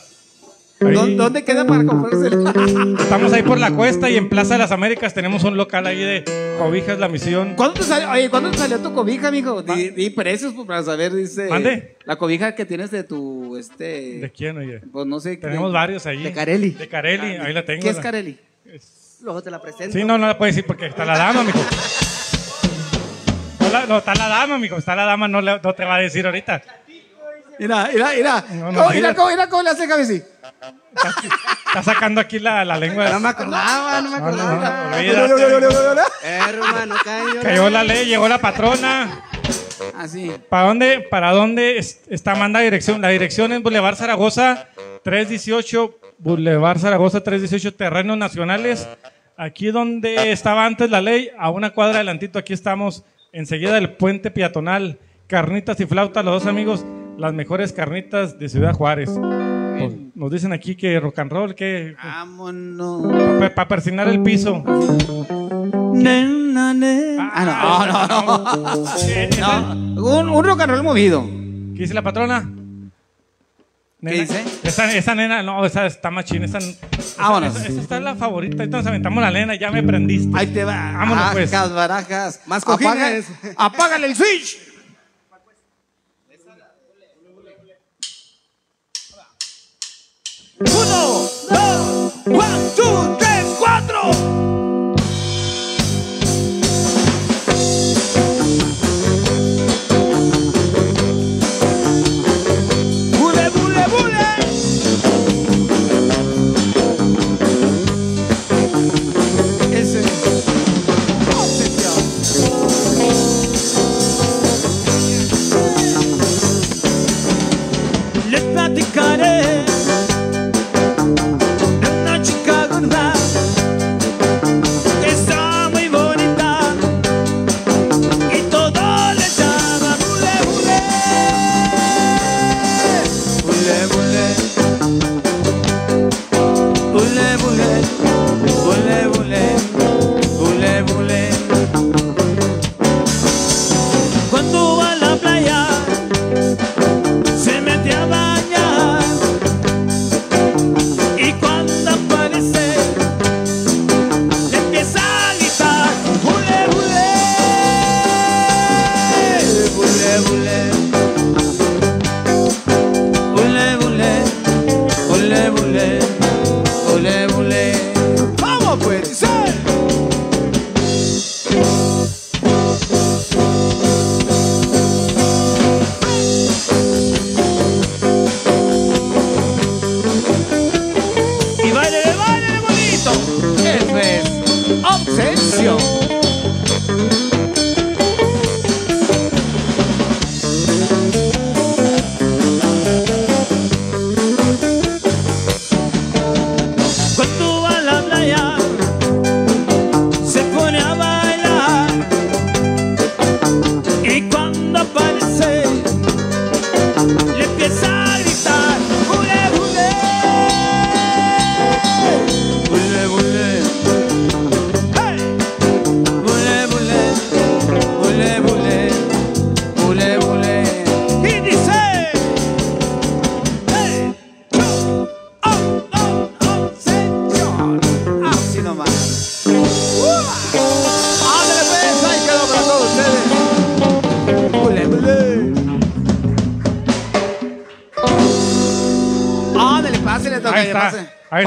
Ahí- ¿Dó- ¿Dónde queda para comprarse el... Estamos ahí por la cuesta y en Plaza de las Américas tenemos un local ahí de cobijas La Misión. ¿Cuándo te salió, oye, ¿cuándo te salió tu cobija, mijo? Di, di precios pues, para saber, dice. ¿Mande? La cobija que tienes de tu, este... ¿De quién, oye? Pues no sé. Tenemos de- varios ahí. De Carelli. De Carelli, ahí la tengo. ¿Qué es la- Carelli? Luego te la presento. Sí, no, no la puedo decir porque está la dama, mijo. No, la- no, está la dama, mijo. Está la dama, no, le- no te va a decir ahorita. Mira, mira, mira. No, no, ¿Cómo, mira. cómo, mira cómo le hace Javi Está sacando aquí la, la lengua. No me acordaba, no me acordaba. Hermano, cayó. Cayó la ley, llegó la patrona. Así. ¿Para dónde, para dónde es- está manda dirección? La dirección es Boulevard Zaragoza 318, Boulevard Zaragoza 318, Terrenos Nacionales. Aquí donde estaba antes la ley, a una cuadra adelantito, aquí estamos, enseguida del puente peatonal. Carnitas y flauta, los dos amigos, las mejores carnitas de Ciudad Juárez. Pues, nos dicen aquí que rock and roll, que Vámonos. para persinar el piso. Nena, nena. Ah, no, no, no. No, Un, un rock and roll movido. ¿Qué dice la patrona? ¿Qué dice? Esa, esa nena, no, esa está machina. Esa, esa, Vámonos. esa- esa está la favorita. Ahorita nos aventamos la nena, ya me prendiste. Ahí te va. Vámonos, pues. Barajas, barajas. Más Apaga- cojines. Apágale el switch. Uno, dos, one, two, tres,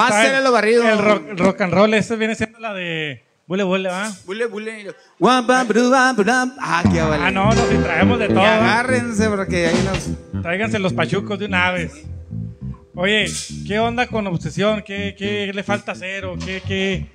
ahí el- lo barrido. El rock, el rock and roll, ese viene siendo la de Bule Bule, ¿va? Bule, bule. Bru, Ah, qué vale. Ah, no, no, si traemos de Y todo. ¿va? agárrense porque ahí nos. Tráiganse los pachucos de una vez. Oye, ¿qué onda con obsesión? ¿Qué, qué le falta hacer? ¿O qué, qué?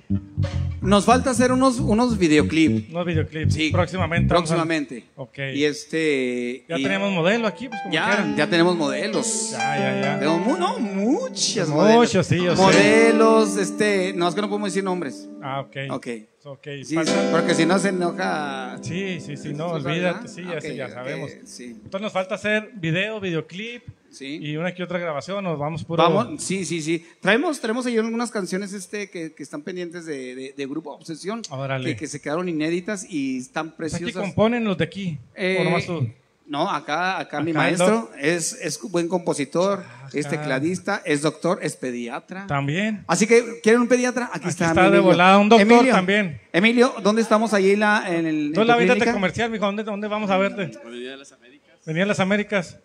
Nos falta hacer unos, unos videoclips. Unos videoclips. Sí. Próximamente. vamos a- Próximamente. Ok. Y este. Ya y- tenemos modelo aquí, pues como Ya, quieran. ya tenemos modelos. Ya, ya, ya. Tenemos mu- no, muchas Muchos, modelos. sí, yo sé. Modelos, este. No, es que no podemos decir nombres. Ah, ok. Ok. Ok. Sí, porque si no se enoja. Sí, sí, sí, no, ¿Tú sabes, olvídate, sí, ya, Ok, sí, ya sabemos. Entonces nos falta hacer video, videoclip Sí. y una que otra grabación, nos vamos puro... Vamos, sí, sí, sí. Traemos, traemos ahí algunas canciones este que, que están pendientes de, de- de Grupo Obsesión. Órale. Que, que se quedaron inéditas y están preciosas. componen los de aquí. Eh, o nomás tú. No, acá, acá, mi Acá maestro es, es buen compositor, es tecladista, es doctor, es pediatra. También. Así que, ¿quieren un pediatra? Aquí, Aquí está. está de volada, un doctor Emilio, también. Emilio, ¿dónde estamos ahí en, la, en el. tu la vida comercial, mijo, ¿dónde, ¿dónde vamos a verte? Avenida de las Américas, Venía a las Américas.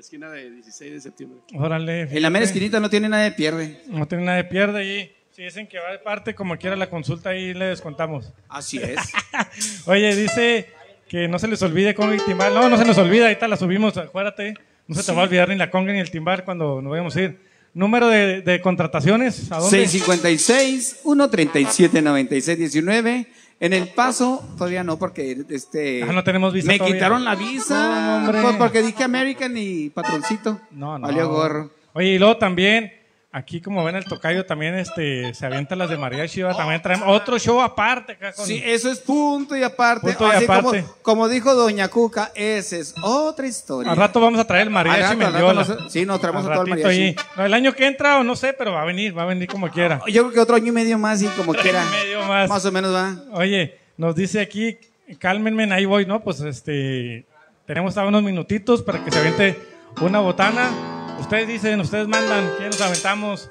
La esquina de 16 de septiembre. Órale. En la mera esquinita no tiene nada de pierde. No tiene nada de pierde ahí. Si dicen que va de parte, como quiera la consulta, ahí le descontamos. Así es. Oye, dice que no se les olvide conga y timbal. No, no se nos olvida, ahorita la subimos, acuérdate. No se te va a olvidar ni la conga ni el timbal cuando nos vayamos a ir. Número de, de contrataciones, ¿a dónde? 656-137-9619. En el paso, todavía no, porque este. Ah, no tenemos visa Me todavía. quitaron la visa. No, hombre. pues, porque dije American y patroncito. No, no. Valió gorro. Oye, y luego también, aquí como ven el tocayo, también este, se avientan las de mariachi, ¿va? también traemos otro show aparte acá con... Sí, eso es punto y aparte. Punto y Así aparte. Como, como dijo Doña Cuca, esa es otra historia. Al rato vamos a traer el mariachi Mendiola. nos- sí, nos traemos Al a todo el mariachi. No, el año que entra o no sé, pero va a venir, va a venir como quiera. Yo creo que otro año y medio más y como Otro quiera. año y medio más. Más o menos va. Oye, nos dice aquí, cálmenme, ahí voy, ¿no? Pues este, tenemos unos minutitos para que se aviente una botana. Ustedes dicen, ustedes mandan, ¿quién nos aventamos?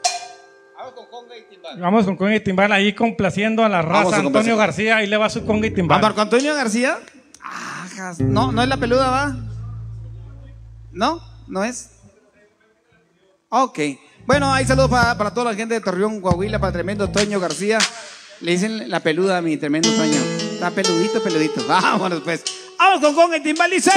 Vamos con conga y timbal ahí complaciendo a la Vamos raza. a Antonio. García, ahí le va su conga y ¿A timbal. Marco Antonio García? Ajas. No, no es la peluda, ¿va? ¿No? ¿No es? Ok. Bueno, hay saludos para, para toda la gente de Torreón, Coahuila, para el tremendo Toño García. Le dicen la peluda a mi tremendo Toño. Está peludito, peludito. Vámonos pues. Vamos con Conga y Timbal, dice.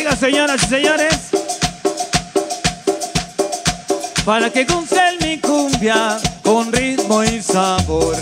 Oiga, señoras y señores. Para que goce mi cumbia con ritmo y sabor.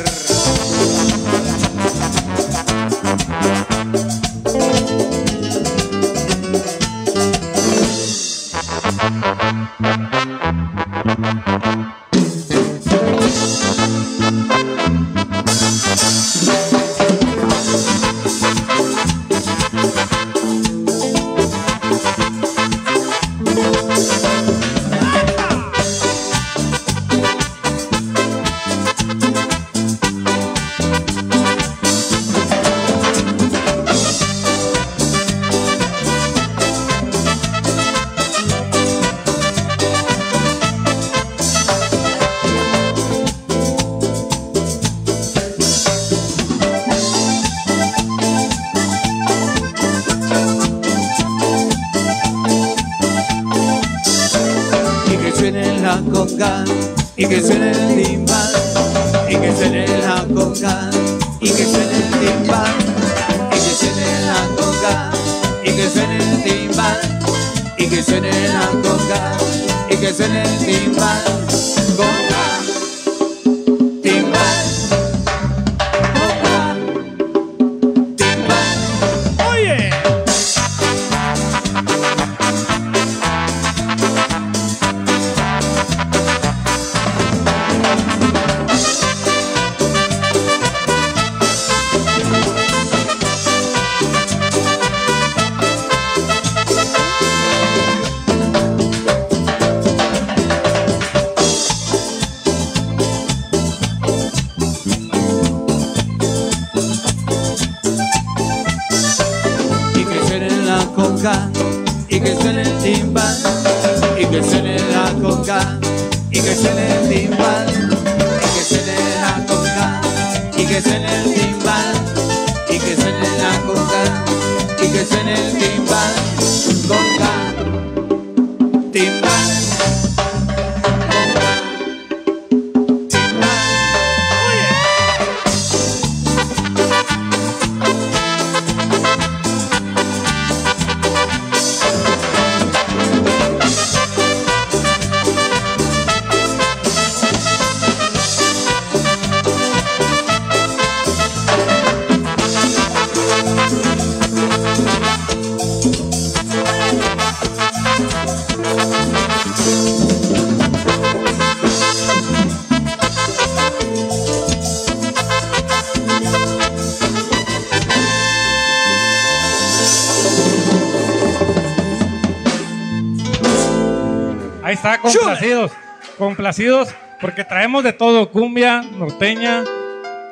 Complacidos porque traemos de todo, cumbia, norteña.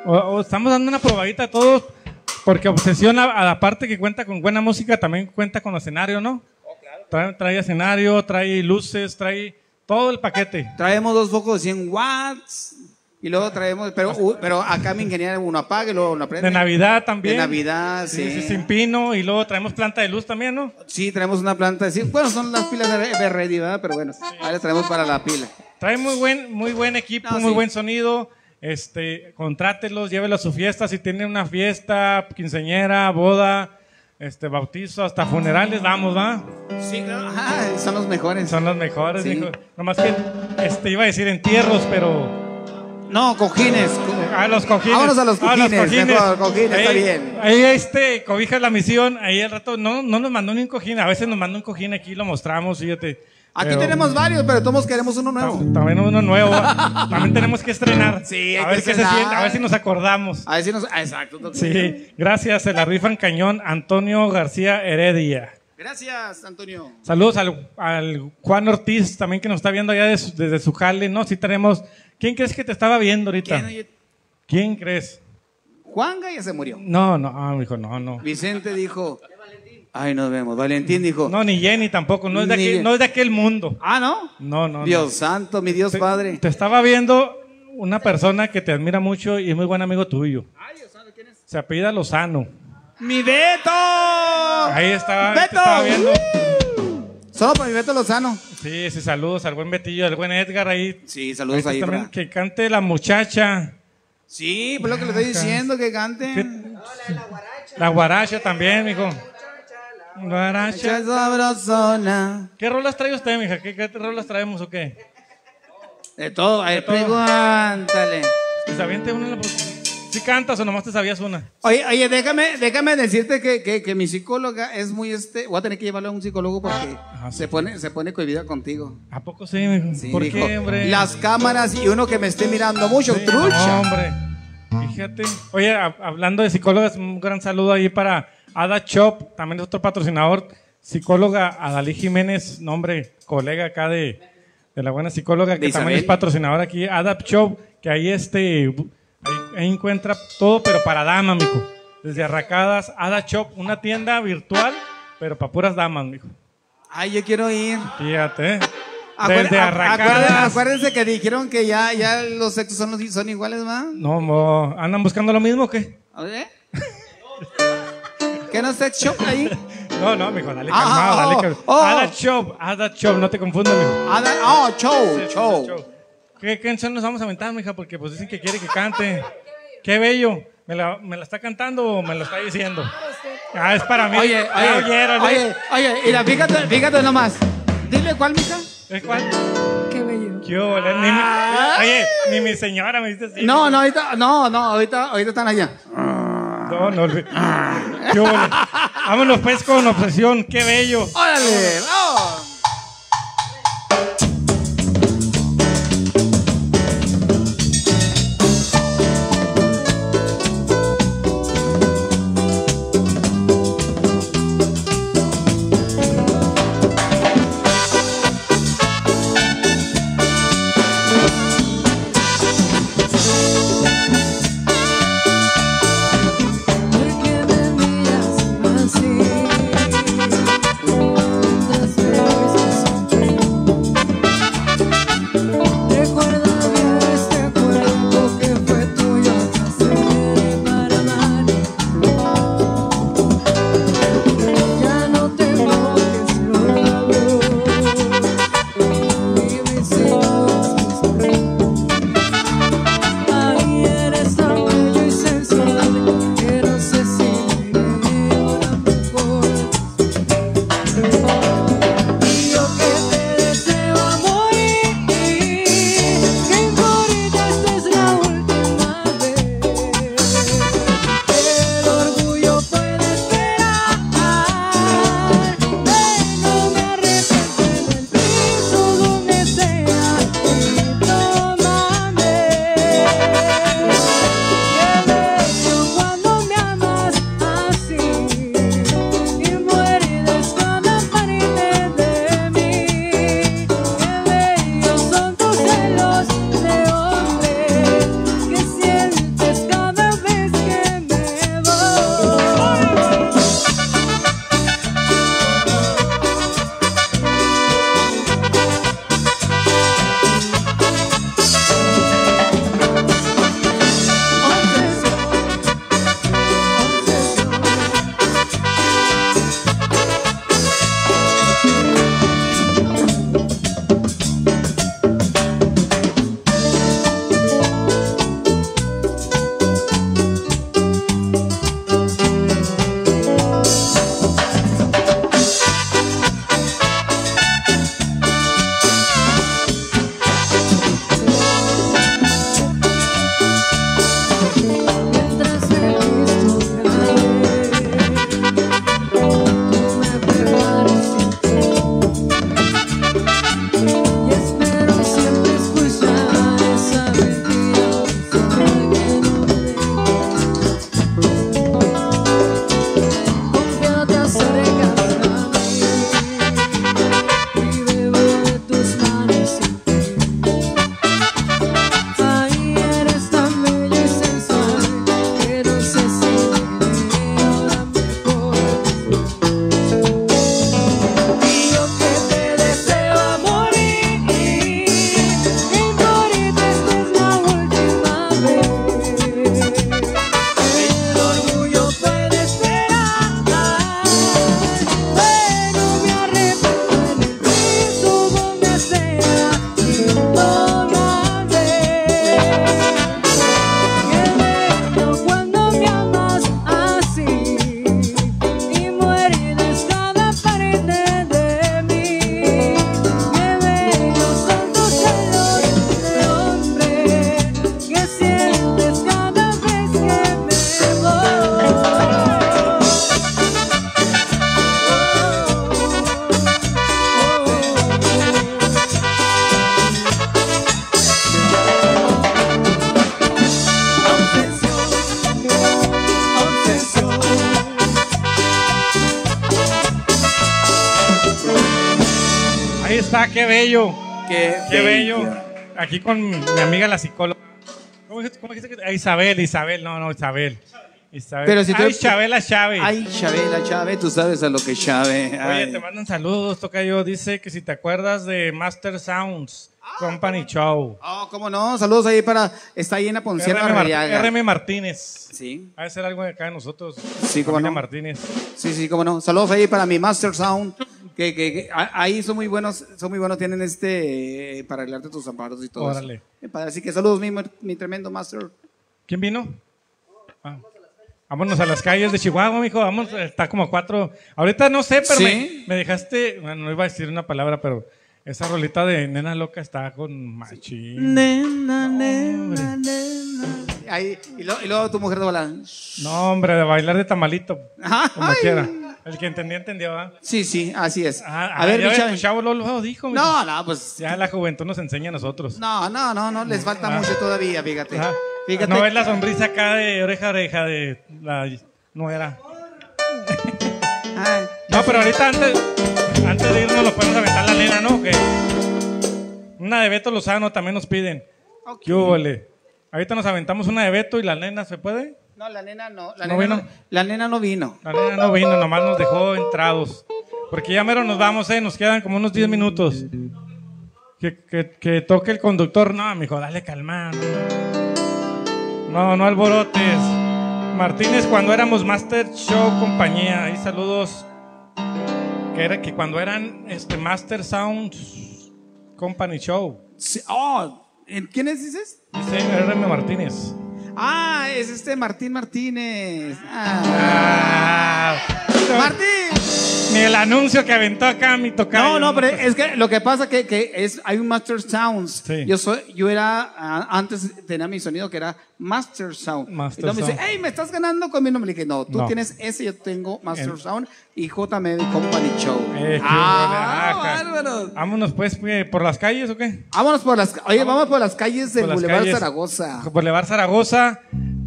O, o estamos dando una probadita a todos porque Obsesión, a, a la parte que cuenta con buena música, también cuenta con escenario, ¿no? Trae, trae escenario, trae luces, trae todo el paquete. Traemos dos focos de 100 watts y luego traemos, pero, u- pero acá mi ingeniero uno apaga y luego uno prende. De Navidad también. De Navidad, sí. Sí, sí, sin pino. Y luego traemos planta de luz también, ¿no? Sí, traemos una planta de 100. Bueno, son las pilas de de Ready, ¿verdad? Pero bueno, ahí las traemos para la pila. Trae muy buen, muy buen equipo, No, muy sí. buen sonido. Este, contrátelos, llévelos a su fiesta. Si tienen una fiesta, quinceñera, boda, este, bautizo, hasta funerales, vamos, va. Sí, claro. Ajá, son los mejores. Son los mejores, Sí. Nomás que, este, iba a decir entierros, pero. No, cojines. co- Ah, los cojines. Vámonos a los Ah, cojines, mejor, cojines, ahí, está bien. Ahí, este, cobija la misión. Ahí al rato, no, no nos mandó ni un cojín. A veces nos mandó un cojín aquí, lo mostramos, fíjate. Aquí Pero- tenemos varios, pero todos queremos uno nuevo. También uno nuevo. También tenemos que estrenar. Sí, hay a ver que qué se siente, a ver si nos acordamos. A ver si nos. ah, exacto. doctor. Sí, gracias, se la rifan cañón Antonio García Heredia. Gracias, Antonio. Saludos al, al Juan Ortiz también que nos está viendo allá de su- desde su jale, ¿no? Sí tenemos. ¿Quién crees que te estaba viendo ahorita? ¿Quién? ¿Quién crees? Juanga ya se murió. No, no, ah, hijo, no, no. Vicente dijo. Ay, nos vemos. Valentín dijo. No, ni Jenny tampoco, no es de, aquel, no es de aquel mundo. Ah, ¿no? No, no, no. Dios santo, mi Dios Te- Padre. Te estaba viendo una persona que te admira mucho y es muy buen amigo tuyo. Se apellida Lozano. ¡Mi Beto! Ahí estaba, te ¡Beto! estaba viendo. Solo para mi Beto Lozano. Sí, sí, saludos al buen Betillo, al buen Edgar ahí. Sí, saludos Ahí ahí. también, para- que cante la muchacha. Sí, pues lo que le estoy diciendo, que cante. ¿Qué? La guaracha también, mijo. Guaracha. Sabrosona. ¿Qué rolas trae usted, mija? ¿Qué, qué rolas traemos o qué? De todo, a ver, todo. pregúntale. Que se aviente una. en la- ¿Sí cantas o nomás te sabías una? Oye, oye, déjame, déjame decirte que, que, que mi psicóloga es muy este. Voy a tener que llevarlo a un psicólogo porque Ajá, sí. se pone, se pone cohibida contigo. ¿A poco sí, mijo? Sí, ¿Por dijo, qué, hombre? Las cámaras y uno que me esté mirando mucho, Sí, trucha. no, hombre. Fíjate. Oye, a- hablando de psicólogas, un gran saludo ahí para Ada Chop, también es otro patrocinador, psicóloga Adalí Jiménez, nombre, colega acá de, de la buena psicóloga, que también es patrocinador aquí, Ada Chop, que ahí este ahí, ahí encuentra todo, pero para damas, mijo. Desde arracadas, Ada Chop, una tienda virtual, pero para puras damas, mijo. Ay, yo quiero ir. Fíjate, Desde arracadas. acuérdense, que dijeron que ya, ya los sexos son, los- son iguales, ¿va? No, mo- ¿andan buscando lo mismo o qué? A ver. ¿Qué no sex shop ahí? No, no, mijo, dale Ah, calmado, oh, dale oh, calmado. oh. Ada Chop, Ada Chop, no te confundas, mijo. Ah, da- oh, show, show. Show. ¿Qué canción nos vamos a aventar, mija? Porque pues dicen que quiere que cante. Qué bello. ¿Me la, me la está cantando o me lo está diciendo? Ah, es para mí. Oye, oye, oyeron, oye, oye, mira, fíjate, fíjate nomás. Dile cuál, mija. ¿Es cuál? Qué bello. ¿Qué hubo? Ni mi- oye, ni mi señora me dice así. Ah. No, no, ahorita, no, no, ahorita, ahorita están allá. No, no. ¿Qué hubo? Vámonos pues con obsesión. Qué bello. ¡Órale! ¡Vamos! Isabel, Isabel, no, no, Isabel. Isabel. Pero si tú- Ay, Chabela Chávez. Ay, Chabela, Chávez, tú sabes a lo que Chávez. Oye, te mandan saludos, toca yo. Dice que si te acuerdas de Master Sounds Company Show. Oh, cómo no. Saludos ahí para. Está ahí en la Ponciana RM, Mart-. RM Martínez. Sí, Ha de ser algo de acá de nosotros. Sí, cómo no. Martínez. sí, sí, cómo no. Saludos ahí para mi Master Sound. Que, que, ahí son muy buenos, son muy buenos, tienen este eh, para arreglarte tus zapatos y todo Órale. eso. Así que saludos, mi, mi tremendo Master. ¿Quién vino? Ah. Vámonos a las calles de Chihuahua, mijo. Vamos, está como a cuatro. Ahorita no sé, pero Sí. me, me dejaste. Bueno, no iba a decir una palabra, pero esa rolita de Nena Loca está con machín. Nena, nena, nena. Ahí, y, luego, y luego tu mujer de volada. No, hombre, de bailar de tamalito. Como Ay. quiera. El que entendió, entendió, ¿ah? Sí, sí, así es. Ah, a ver, ya mi chavo lo dijo. No, no, pues. Ya la juventud nos enseña a nosotros. No, no, no, no, les falta Ah. mucho todavía, fíjate. Ajá. Fíjate. No ves la sonrisa acá de oreja a oreja de la nuera. Ay, No, pero ahorita antes, antes de irnos lo podemos aventar la nena, ¿no? Que una de Beto Lozano también nos piden. ¿Qué húbole? Ahorita nos aventamos una de Beto y la nena, ¿se puede? No, la nena no. La ¿No nena vino? la nena no vino. La nena no vino, nomás nos dejó entrados. Porque ya mero nos vamos, ¿eh? Nos quedan como unos 10 minutos. Que, que, que toque el conductor. No, mijo, dale calma. No, no alborotes. Martínez, cuando éramos Master Show compañía, ahí saludos. Que era que cuando eran este Master Sounds Company Show. Sí, oh, ¿en- ¿quiénes dices? Dice RM Martínez. Ah, es este Martín Martínez. Ah. Ah, Martín. Ni el anuncio que aventó acá mi tocayo. No, no, pero es que lo que pasa que, que es hay un Master Sounds. Sí. Yo soy, yo era antes tenía mi sonido que era Master Sound. Master y luego me dice, hey, me estás ganando con mi nombre. Le dije, no, tú No. tienes ese, yo tengo Master Sound y JM Company Show. Eh, ah, bárbaros. Vámonos pues pues, por las calles o qué? Vámonos por las, oye, vamos por las calles del Boulevard. Zaragoza. Boulevard Zaragoza,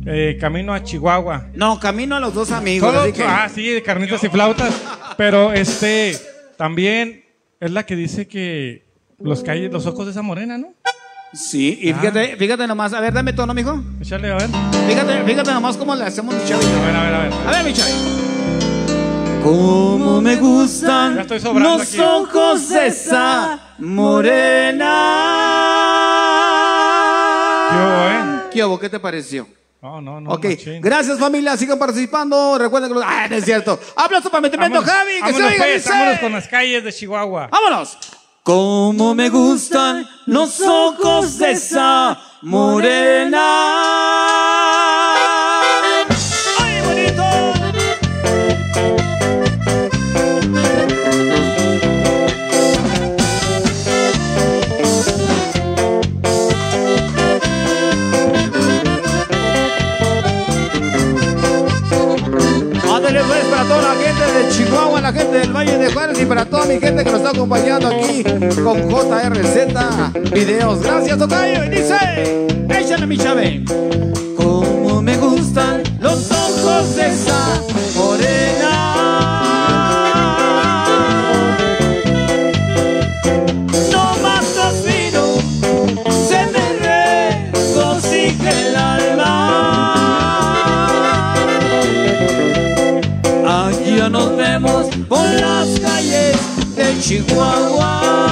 eh, camino a Chihuahua. No, camino a los dos amigos. Todo- así que- ah, sí, de carnitas y flautas. Pero este también es la que dice que los calles, los ojos de esa morena, ¿no? Sí, y Ah. fíjate, fíjate nomás, a ver, dame tono, mijo. Échale, a ver. Fíjate, fíjate nomás cómo le hacemos mi chavito. A ver, a ver, a ver. A ver, mi chavi. Cómo me gustan Ya estoy sobrando los aquí. ojos de esa morena. ¿Qué hubo, eh? ¿Qué hubo? ¿Qué te pareció? No, no, no. ok, machín. gracias familia, sigan participando. Recuerden que los... Ah, no es cierto. Aplauso para mi tremendo Javi, que se vámonos, oiga, pues, vámonos con las calles de Chihuahua. ¡Vámonos! Cómo me gustan los ojos de esa morena. Y para toda mi gente que nos está acompañando aquí con JRZ Videos. Gracias, Tocayo. Y dice, échale mi chave. Como me gustan los ojos de esa de Chihuahua para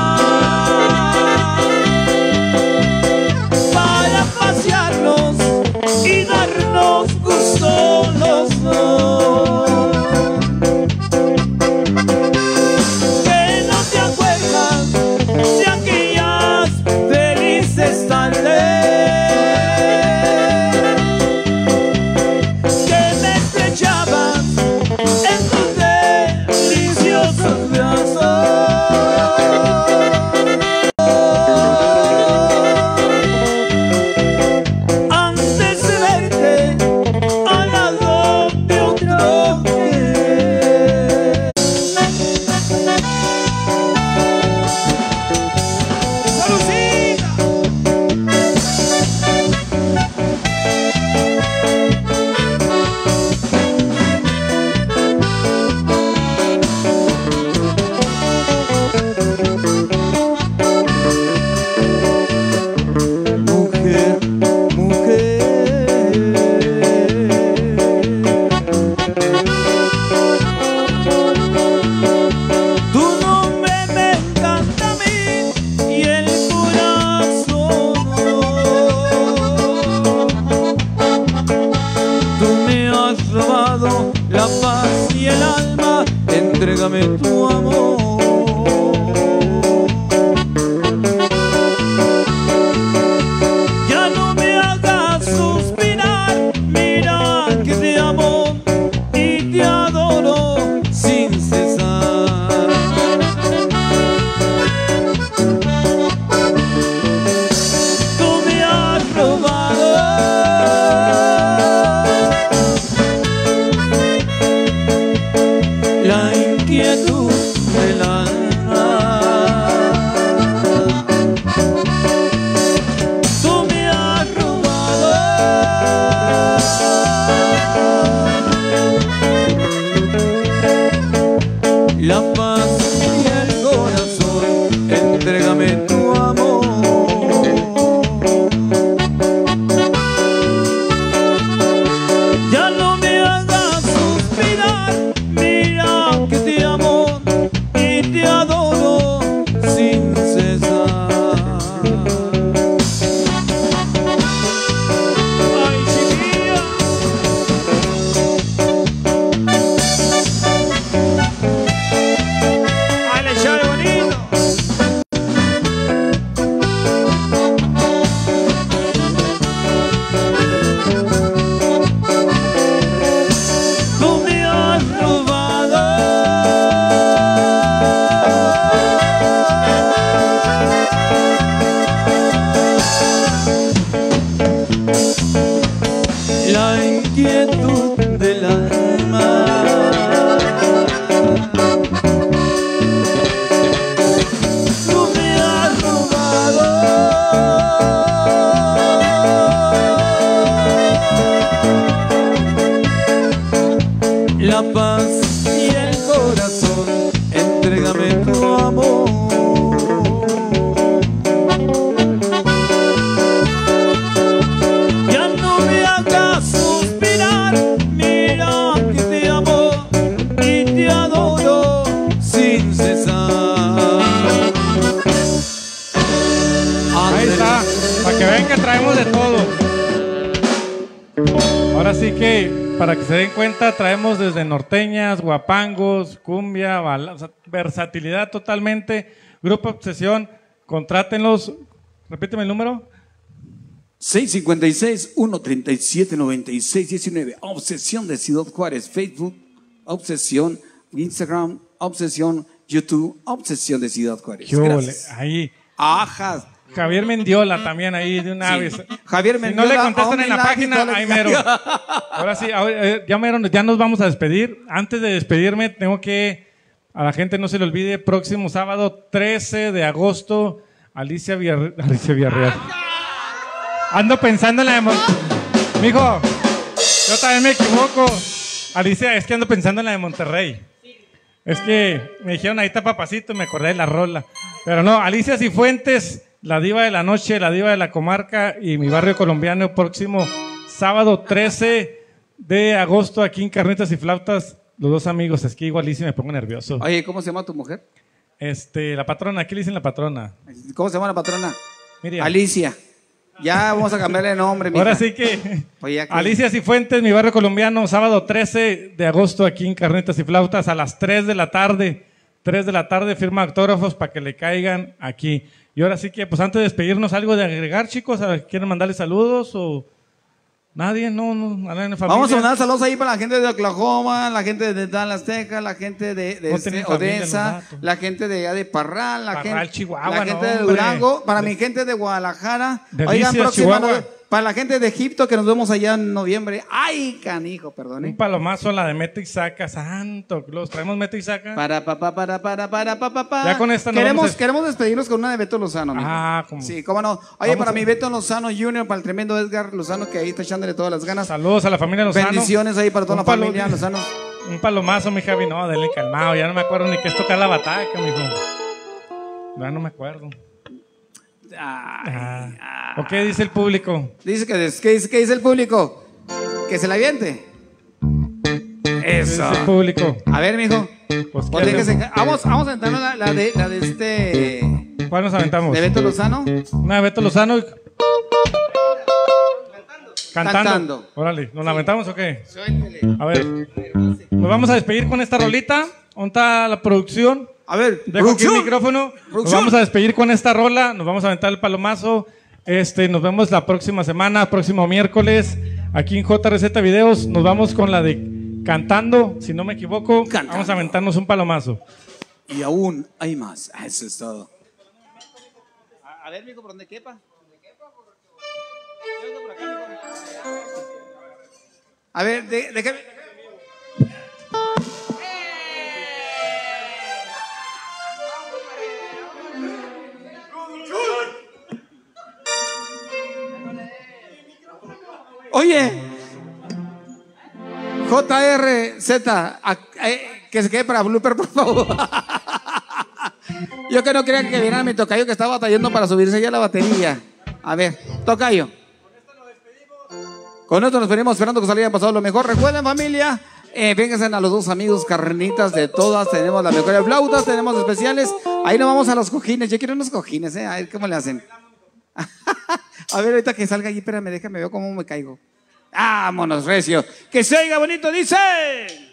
la paz y el alma, entrégame tu amor. Traemos de todo. Ahora sí que, para que se den cuenta, traemos desde norteñas, guapangos, cumbia, versatilidad totalmente. Grupo Obsesión, contrátenlos. Repíteme el número. 656-137-9619. Obsesión de Ciudad Juárez. Facebook, Obsesión. Instagram, Obsesión. YouTube, Obsesión de Ciudad Juárez. ¿Qué hubo, Gracias. Ahí. Ajas. Javier Mendiola también ahí de una vez. Javier Si no Mendiola, le contestan en la página, ahí mero. Ahora sí, ahora, eh, ya mero, ya nos vamos a despedir. Antes de despedirme, tengo que, a la gente no se le olvide, próximo sábado 13 de agosto, Alicia Villarreal. Alicia Villarreal. Ando pensando en la de Mijo, yo también me equivoco. Alicia, es que ando pensando en la de Monterrey. Es que me dijeron ahí está papacito y me acordé de la rola. Pero no, Alicia Cifuentes, la diva de la noche, la diva de la comarca y mi barrio colombiano, próximo sábado 13 de agosto aquí en Carnitas y Flautas. Los dos amigos, es que igual Alicia me pongo nervioso. Oye, ¿cómo se llama tu mujer? Este, la patrona, aquí le dicen la patrona. ¿Cómo se llama la patrona? Miriam. Alicia. Ya vamos a cambiarle de nombre, mija. Ahora sí que Oye, que- Alicia Cifuentes, mi barrio colombiano, sábado 13 de agosto aquí en Carnitas y Flautas a las 3 de la tarde. 3 de la tarde firma autógrafos para que le caigan aquí. Y ahora sí que, pues antes de despedirnos, algo de agregar, chicos, ¿A- ¿quieren mandarle saludos o nadie? No, no, a la familia. Vamos a mandar saludos ahí para la gente de Oklahoma, la gente de Dallas, Texas, la gente de, No este, Odessa, la gente de allá de Parral, la Parral, gente, Chihuahua, la gente no, de. Durango, para mi gente de Guadalajara. Oigan, próxima, Chihuahua. Para la gente de Egipto que nos vemos allá en noviembre. Ay, canijo, Un perdón. palomazo a la de Meta y Saca, santo. Los traemos Meta y Saca. Para, pa, pa, para, para, para, pa, pa, pa. Ya con esta nos queremos, vamos a- queremos despedirnos con una de Beto Lozano. Ah, como- Sí, cómo no. Oye, Vamos para a- mi Beto Lozano Junior, para el tremendo Edgar Lozano que ahí está echándole todas las ganas. Saludos a la familia Lozano. Bendiciones ahí para toda Un la palo- familia Lozano. Un palomazo, mi Javi. No, denle calmado. Ya no me acuerdo ni qué es tocar la bataca, mijo. Ya no me acuerdo. Ah. ¿O qué dice el público? Dice que, ¿qué, dice, qué dice el público? Que se la aviente. ¿Qué Eso. dice el público? A ver, mijo. Pues, vamos, vamos a aventarnos la, la de, la de este. ¿Cuál nos aventamos? De Beto Lozano. Una de Beto Lozano. Cantando. Cantando. Órale, ¿nos la aventamos o qué? A ver, nos vamos a despedir con esta rolita. ¿Dónde está la producción? A ver, Dejo aquí el micrófono. Nos vamos a despedir con esta rola. Nos vamos a aventar el palomazo. Este, nos vemos la próxima semana, próximo miércoles, aquí en JRZ Videos. Nos vamos con la de Cantando, si no me equivoco. Cantando. Vamos a aventarnos un palomazo. Y aún hay más. Eso es todo. A, a ver, mijo, por donde quepa. A ver, de- déjame. Oye, JRZ, eh, que se quede para Blooper, por favor. Yo que no quería que viera a mi tocayo que estaba batallando para subirse ya la batería. A ver, tocayo. Con esto nos venimos esperando que le haya pasado lo mejor. Recuerden, familia, eh, vénganse a los dos amigos carnitas de todas. Tenemos las mejores flautas, tenemos especiales. Ahí nos vamos a los cojines. Yo quiero unos cojines, ¿eh? Cómo le hacen. a ver, ahorita que salga allí, espérame, déjame, veo cómo me caigo. Vámonos, recio. Que se oiga bonito, dice.